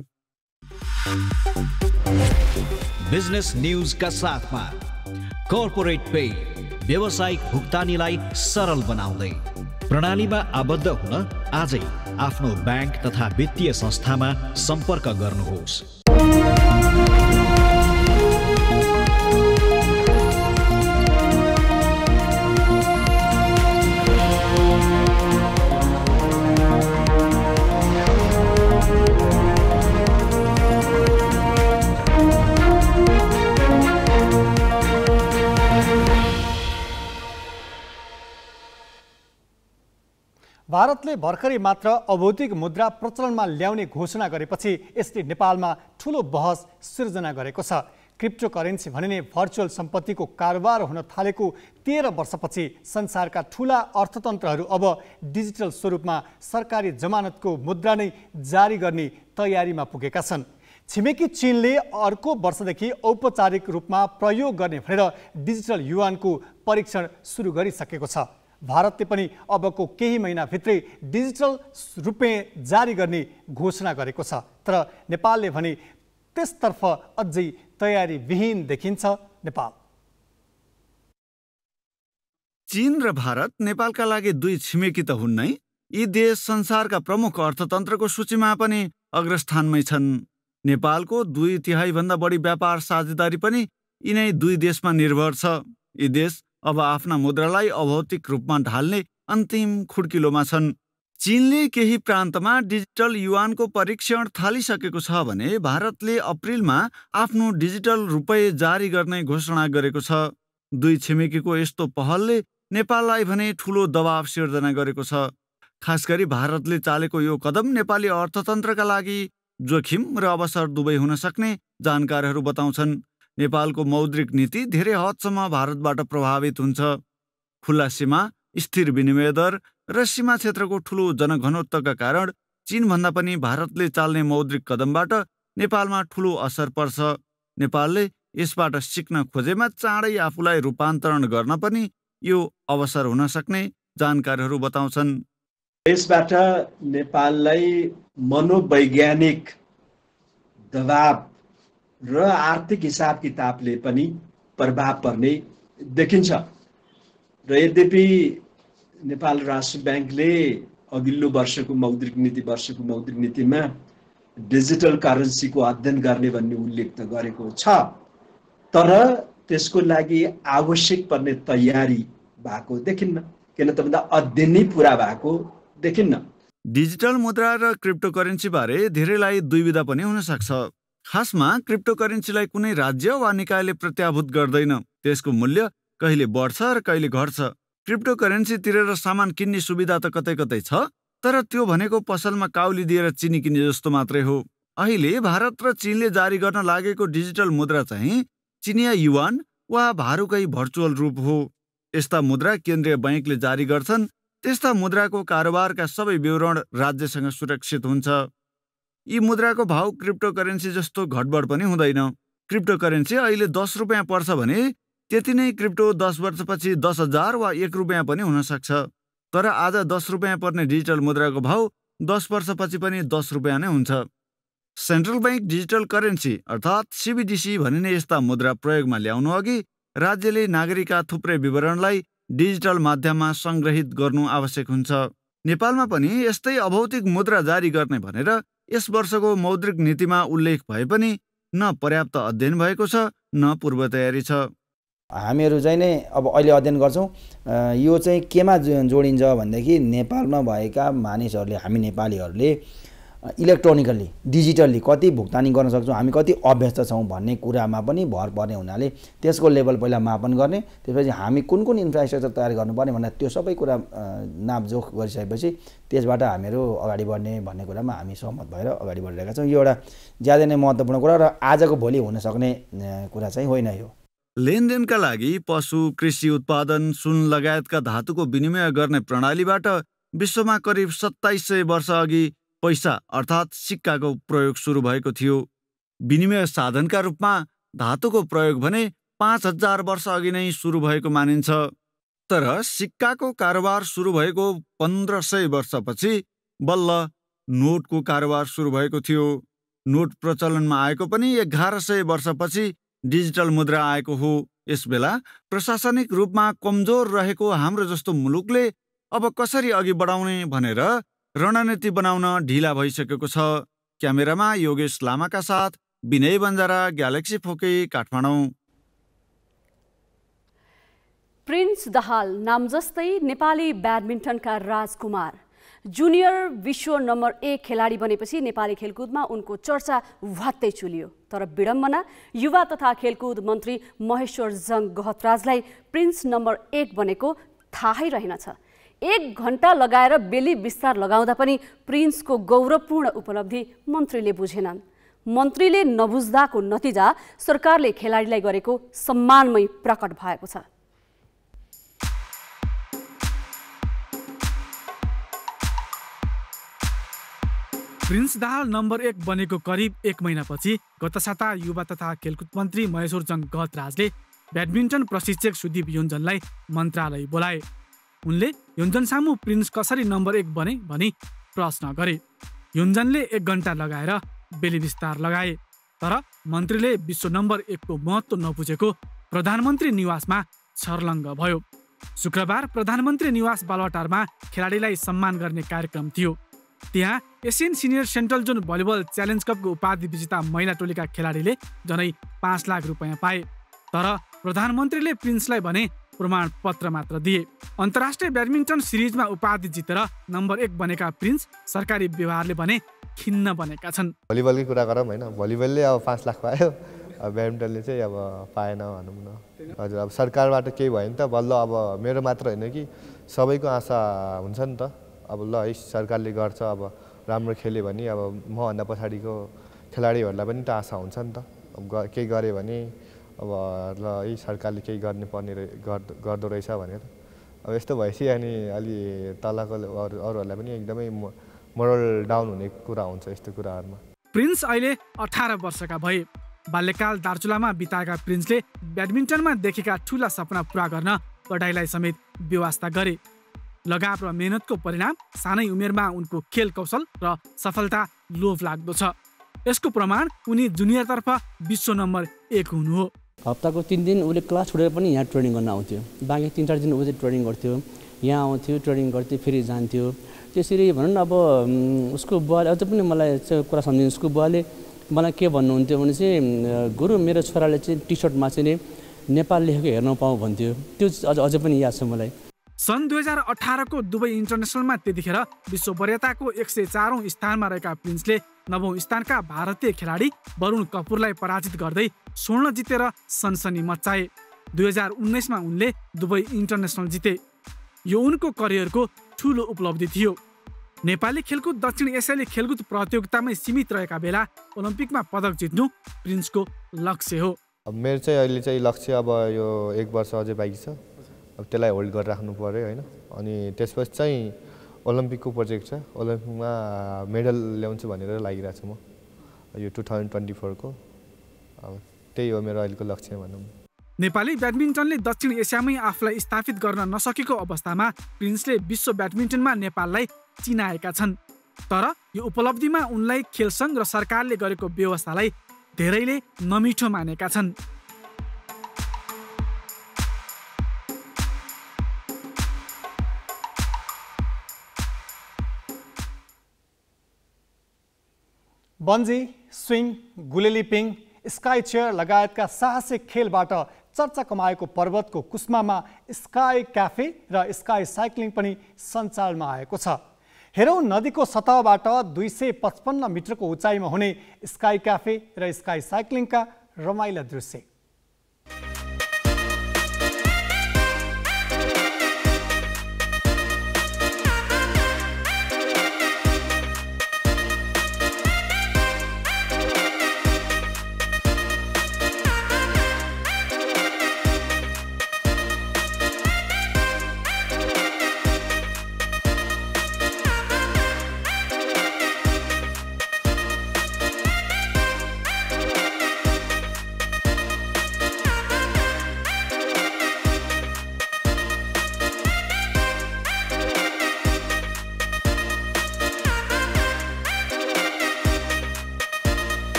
Business न्युजका साथमा कर्पोरेट पे व्यावसायिक भुक्तानीलाई सरल बनाउँदै प्रणालीमा आबद्ध हुन आजै आफ्नो ब्याङ्क तथा वित्तीय संस्थामा सम्पर्क गर्नुहोस्। भारतले भर्खरै मात्र अभौतिक मुद्रा प्रचलनमा ल्याउने घोषणा गरेपछि यसले नेपालमा ठुलो बहस सिर्जना गरेको छ। क्रिप्टो करेन्सी भनिने भर्चुअल सम्पत्तिको कारोबार हुन थालेको तेह्र वर्षपछि संसारका ठुला अर्थतन्त्रहरू अब डिजिटल स्वरूपमा सरकारी जमानतको मुद्रा नै जारी गर्ने तयारीमा पुगेका छन्। छिमेकी चिनले अर्को वर्षदेखि औपचारिक रूपमा प्रयोग गर्ने भनेर डिजिटल युवानको परीक्षण सुरु गरिसकेको छ। भारतले पनि अबको केही महिनाभित्रै डिजिटल रुपियाँ जारी गर्ने घोषणा गरेको छ। तर नेपालले भने त्यसतर्फ अझै तयारी विहीन देखिन्छ नेपाल। चीन र भारत नेपालका लागि दुई छिमेकी त हुन् नै। यी देश संसारका प्रमुख अर्थतन्त्रको सूचीमा पनि अग्रस्थानमै छन्। नेपालको दुई तिहाईभन्दा बढी व्यापार साझेदारी पनि यिनै दुई देशमा निर्भर छ। यी देश अब आफ्ना मुद्रालाई अभौतिक रूपमा ढाल्ने अन्तिम खुड्किलोमा छन्। चीनले केही प्रान्तमा डिजिटल युवानको परीक्षण थालिसकेको छ भने भारतले अप्रिलमा आफ्नो डिजिटल रुपैयाँ जारी गर्ने घोषणा गरेको छ। दुई छिमेकीको यस्तो पहलले नेपाललाई भने ठुलो दबाव सिर्जना गरेको छ। खास गरी भारतले चालेको यो कदम नेपाली अर्थतन्त्रका लागि जोखिम र अवसर दुवै हुन सक्ने जानकारहरू बताउँछन्। नेपालको मौद्रिक नीति धेरै हदसम्म भारतबाट प्रभावित हुन्छ। खुल्ला सीमा स्थिर विनिमय दर र सीमा क्षेत्रको ठुलो जनघनत्वका कारण चीनभन्दा पनि भारतले चाल्ने मौद्रिक कदमबाट नेपालमा ठुलो असर पर्छ। नेपालले यसबाट सिक्न खोजेमा चाँडै आफूलाई रूपान्तरण गर्न पनि यो अवसर हुन सक्ने जानकारीहरू बताउँछन्। यसबाट नेपाललाई मनोवैज्ञानिक दबाव र आर्थिक हिसाब किताबले पनि प्रभाव पर्ने देखिन्छ। र यद्यपि नेपाल राष्ट्र ब्याङ्कले अघिल्लो वर्षको मौद्रिक नीति वर्षको मौद्रिक नीतिमा डिजिटल करेन्सीको अध्ययन गर्ने भन्ने उल्लेख त गरेको छ तर त्यसको लागि आवश्यक पर्ने तयारी भएको देखिन्न। किन त भन्दा अध्ययन नै पुरा भएको देखिन्न। डिजिटल मुद्रा र क्रिप्टो करेन्सी बारे धेरैलाई दुविधा पनि हुन सक्छ खासमा क्रिप्टो करेन्सीलाई कुनै राज्य वा निकायले प्रत्याभूत गर्दैन। त्यसको मूल्य कहिले बढ्छ र कहिले घट्छ? क्रिप्टो करेन्सी तिरेर सामान किन्ने सुविधा त कतै कतै छ तर त्यो भनेको पसलमा काउली दिएर चिनी किन्ने जस्तो मात्रै हो। अहिले भारत र चीनले जारी गर्न लागेको डिजिटल मुद्रा चाहिँ चिनिया युवान वा भारूकै भर्चुअल रूप हो। यस्ता मुद्रा केन्द्रीय बैङ्कले जारी गर्छन् त्यस्ता मुद्राको कारोबारका सबै विवरण राज्यसँग सुरक्षित हुन्छ। यी मुद्राको भाउ क्रिप्टो करेन्सी जस्तो घटबड पनि हुँदैन। क्रिप्टो करेन्सी अहिले दस रुपियाँ पर्छ भने त्यति नै क्रिप्टो दस वर्षपछि दस हजार वा एक रुपियाँ पनि हुनसक्छ तर आज दस रुपियाँ पर्ने डिजिटल मुद्राको भाउ दस वर्षपछि पनि दस रुपियाँ नै हुन्छ। सेन्ट्रल ब्याङ्क डिजिटल करेन्सी अर्थात् सिबिडिसी भनिने यस्ता मुद्रा प्रयोगमा ल्याउनु अघि राज्यले नागरिकका थुप्रै विवरणलाई डिजिटल माध्यममा सङ्ग्रहित गर्नु आवश्यक हुन्छ। नेपालमा पनि यस्तै अभौतिक मुद्रा जारी गर्ने भनेर यस वर्षको मौद्रिक नीतिमा उल्लेख भए पनि न पर्याप्त अध्ययन भएको छ न पूर्व तयारी छ। हामीहरू चाहिँ नै अब अहिले अध्ययन गर्छौँ। यो चाहिँ केमा जोडिन्छ भनेदेखि नेपालमा भएका मानिसहरूले हामी नेपालीहरूले इलेक्ट्रोनिकल्ली डिजिटल्ली कति भुक्तानी गर्न सक्छौँ हामी कति अभ्यस्त छौँ भन्ने कुरामा पनि भर पर्ने हुनाले त्यसको लेभल पहिला मापन गर्ने त्यसपछि हामी कुन कुन इन्फ्रास्ट्रक्चर तयार गर्नुपर्ने भनेर त्यो सबै कुरा नापजोख गरिसकेपछि त्यसबाट हामीहरू अगाडि बढ्ने भन्ने कुरामा हामी सहमत भएर अगाडि बढिरहेका छौँ। यो एउटा ज्यादा नै महत्त्वपूर्ण कुरा र आजको भोलि हुन सक्ने कुरा चाहिँ होइन यो। लेनदेनका लागि पशु कृषि उत्पादन सुन लगायतका धातुको विनिमय गर्ने प्रणालीबाट विश्वमा करिब सत्ताइस सय वर्ष अघि पैसा अर्थात् सिक्काको प्रयोग सुरु भएको थियो। विनिमय साधनका रूपमा धातुको प्रयोग भने पाँच हजार वर्ष अघि नै सुरु भएको मानिन्छ। तर सिक्काको कारोबार सुरु भएको पन्ध्र सय वर्षपछि बल्ल नोटको कारोबार सुरु भएको थियो। नोट प्रचलनमा आएको पनि एघार सय वर्षपछि डिजिटल मुद्रा आएको हो। यसबेला प्रशासनिक रूपमा कमजोर रहेको हाम्रो जस्तो मुलुकले अब कसरी अघि बढाउने भनेर रणनीति बनाउन ढिला भइसकेको छ। क्यामेरामा योगेश लामाका साथ Binay Banjara galaxy four K Kathmandu. Prince Dahal नाम जस्तै नेपाली ब्याडमिन्टनका राजकुमार। जुनियर विश्व नम्बर एक खेलाडी बनेपछि नेपाली खेलकुदमा उनको चर्चा भत्तै चुलियो। तर विडम्बना युवा तथा खेलकुद मन्त्री महेश्वर जङ गहतराजलाई प्रिन्स नम्बर एक बनेको थाहै रहेनछ। एक घन्टा लगाएर बेली विस्तार लगाउँदा पनि प्रिन्सको गौरवपूर्ण उपलब्धि मन्त्रीले बुझेनन्। मन्त्रीले नबुझ्दाको नतिजा सरकारले खेलाडीलाई गरेको सम्मानमय प्रकट भएको छ। प्रिन्स दाहाल नम्बर एक बनेको करिब एक महिनापछि गत साता युवा तथा खेलकुद मन्त्री महेश्वरचन्द गहतराजले ब्याडमिन्टन प्रशिक्षक सुदीप योन्जनलाई मन्त्रालय बोलाए। उनले योन्जन सामु प्रिन्स कसरी नम्बर एक बने भनी प्रश्न गरे। योन्जनले एक घन्टा लगाएर बेली विस्तार लगाए तर मन्त्रीले विश्व नम्बर एकको महत्त्व नबुझेको प्रधानमन्त्री निवासमा छर्लङ्ग भयो। शुक्रबार प्रधानमन्त्री निवास बालवाटारमा खेलाडीलाई सम्मान गर्ने कार्यक्रम थियो। त्यहाँ Asian senior central zone volleyball challenge कपको उपाधि विजेता महिला टोलीका खेलाडीले झनै पाँच लाख रुपियाँ पाए। तर प्रधानमन्त्रीले प्रिन्सलाई भने प्रमाणपत्र मात्र दिए। अन्तर्राष्ट्रिय ब्याडमिन्टन सिरिजमा उपाधि जितेर नम्बर एक बनेका प्रिन्स सरकारी व्यवहारले भने खिन्न बनेका छन्। भलिबलकै कुरा गरौँ होइन। भलिबलले अब पाँच लाख पायो। ब्याडमिन्टनले चाहिँ अब पाएन भनौँ न। हजुर अब सरकारबाट केही भयो भने त। बल्ल अब मेरो मात्र होइन कि सबैको आशा हुन्छ नि त। अब ल है सरकारले गर्छ। अब राम्रो खेल्यो भने अब मभन्दा पछाडिको खेलाडीहरूलाई पनि त आशा हुन्छ नि त। अब केही गऱ्यो भने अब ल है सरकारले केही गर्ने पर्ने गर्दो रहेछ भनेर। अब यस्तो भएपछि अनि अलि तलको अरू अरूहरूलाई पनि एकदमै मोरल डाउन हुने कुरा हुन्छ यस्तो कुराहरूमा। प्रिन्स अहिले अठार वर्षका भए। बाल्यकाल दार्चुलामा बिताएका प्रिन्सले ब्याडमिन्टनमा देखेका ठुला सपना पुरा गर्न पढाइलाई समेत व्यवस्था गरे। लगाव र मेहनतको परिणाम सानै उमेरमा उनको खेल कौशल र सफलता लोभ लाग्दो छ। यसको प्रमाण उनी जुनियरतर्फ विश्व नम्बर एक हुनु हो। हप्ताको तिन दिन उसले क्लास छोडेर पनि यहाँ ट्रेनिङ गर्न आउँथ्यो। बाँकी तिन चार दिन चाहिँ ट्रेनिङ गर्थ्यो। यहाँ आउँथ्यो ट्रेनिङ गर्थ्यो फेरि जान्थ्यो। त्यसरी भनौँ न अब उसको बुवाले अझ पनि मलाई कुरा सम्झिनु। उसको बुवाले मलाई के भन्नुहुन्थ्यो भने चाहिँ गुरु मेरो छोराले चाहिँ टी सर्टमा चाहिँ नेपाल लेखेको हेर्न पाऊँ भन्थ्यो। त्यो अझ अझै पनि याद छ मलाई। सन् दुई हजार अठारको दुबई इन्टरनेसनलमा त्यतिखेर विश्व वरियताको एक सय चारौँ स्थानमा रहेका प्रिन्सले नवौँ स्थानका भारतीय खेलाडी वरुण कपुरलाई पराजित गर्दै स्वर्ण जितेर सनसनी मचाए दुई हजार उन्नाइसमा उनले दुबई इन्टरनेसनल जिते। यो उनको करियरको ठुलो उपलब्धि थियो। नेपाली खेलकुद दक्षिण एसियाली खेलकुद प्रतियोगितामै सीमित रहेका बेला ओलम्पिकमा पदक जित्नु प्रिन्सको लक्ष्य हो। मेरो चाहिँ अहिले चाहिँ लक्ष्य अब यो एक वर्ष अझै बाँकी छ। अब त्यसलाई होल्ड गरेर राख्नु पऱ्यो होइन? अनि त्यसपछि चाहिँ ओलम्पिकको प्रोजेक्ट छ। ओलम्पिकमा मेडल ल्याउँछु भनेर लागिरहेको छु म यो टु थाउजन्ड ट्वेन्टी फोरको। अब त्यही हो मेरो अहिलेको लक्ष्य भनौँ। नेपाली ब्याडमिन्टनले दक्षिण एसियामै आफूलाई स्थापित गर्न नसकेको अवस्थामा प्रिन्सले विश्व ब्याडमिन्टनमा नेपाललाई चिनाएका छन्। तर यो उपलब्धिमा उनलाई खेल सङ्घ र सरकारले गरेको व्यवस्थालाई धेरैले नमिठो मानेका छन्। बन्जी स्विङ गुलेली स्काई चेयर लगायतका साहसिक खेलबाट चर्चा कमाएको पर्वतको कुस्मामा स्काई क्याफे र स्काई साइक्लिङ पनि सञ्चालनमा आएको छ। हेरौँ नदीको सतहबाट दुई सय पचपन्न मिटरको उचाइमा हुने स्काई क्याफे र स्काई साइक्लिङका रमाइला दृश्य।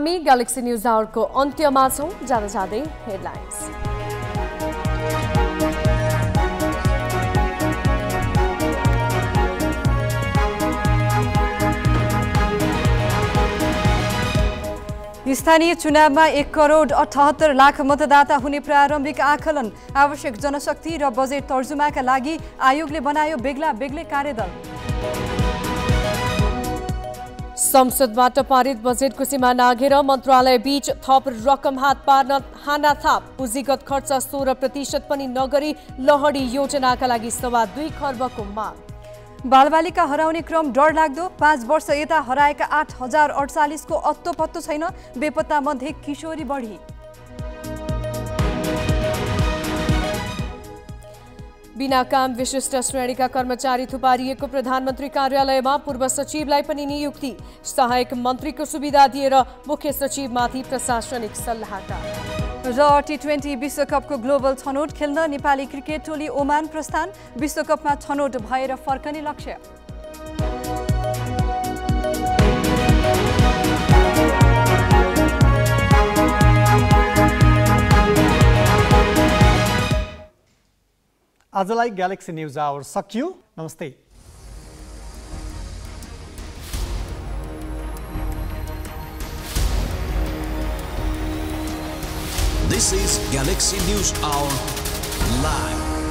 हामी ग्यालेक्सी न्युज आवरको अन्त्यमा छौँ जाँदा जाँदै हेडलाइन्स स्थानीय चुनावमा एक करोड अठहत्तर लाख मतदाता हुने प्रारम्भिक आकलन आवश्यक जनशक्ति र बजेट तर्जुमाका लागि आयोगले बनायो बेग्ला बेग्लै कार्यदल संसदबाट पारित बजेटको सीमा नाघेर मन्त्रालय बीच थप रकम हात पार्न हानाथाप। पुँजीगत खर्च सोह्र प्रतिशत पनि नगरी लहडी योजनाका लागि सवा दुई खर्बको माग। बालबालिका हराउने क्रम डर लाग्दो पाँच वर्ष यता हराएका आठ हजार अडचालिसको अत्तो पत्तो छैन। बेपत्ता मध्ये किशोरी बढी। बिना काम विशिष्ट श्रेणीका कर्मचारी थुपारिएको प्रधानमन्त्री कार्यालयमा पूर्व सचिवलाई पनि नियुक्ति। सहायक मन्त्रीको सुविधा दिएर मुख्य सचिवमाथि प्रशासनिक सल्लाहकार। र टी ट्वेन्टी विश्वकपको ग्लोबल छनौट खेल्न नेपाली क्रिकेट टोली ओमान प्रस्थान। विश्वकपमा छनौट भएर फर्कने लक्ष्य। ಅಜಲೈ Galaxy News ಅವರ್ ಸಕ್ಯು Namaste. This is Galaxy News Hour Live.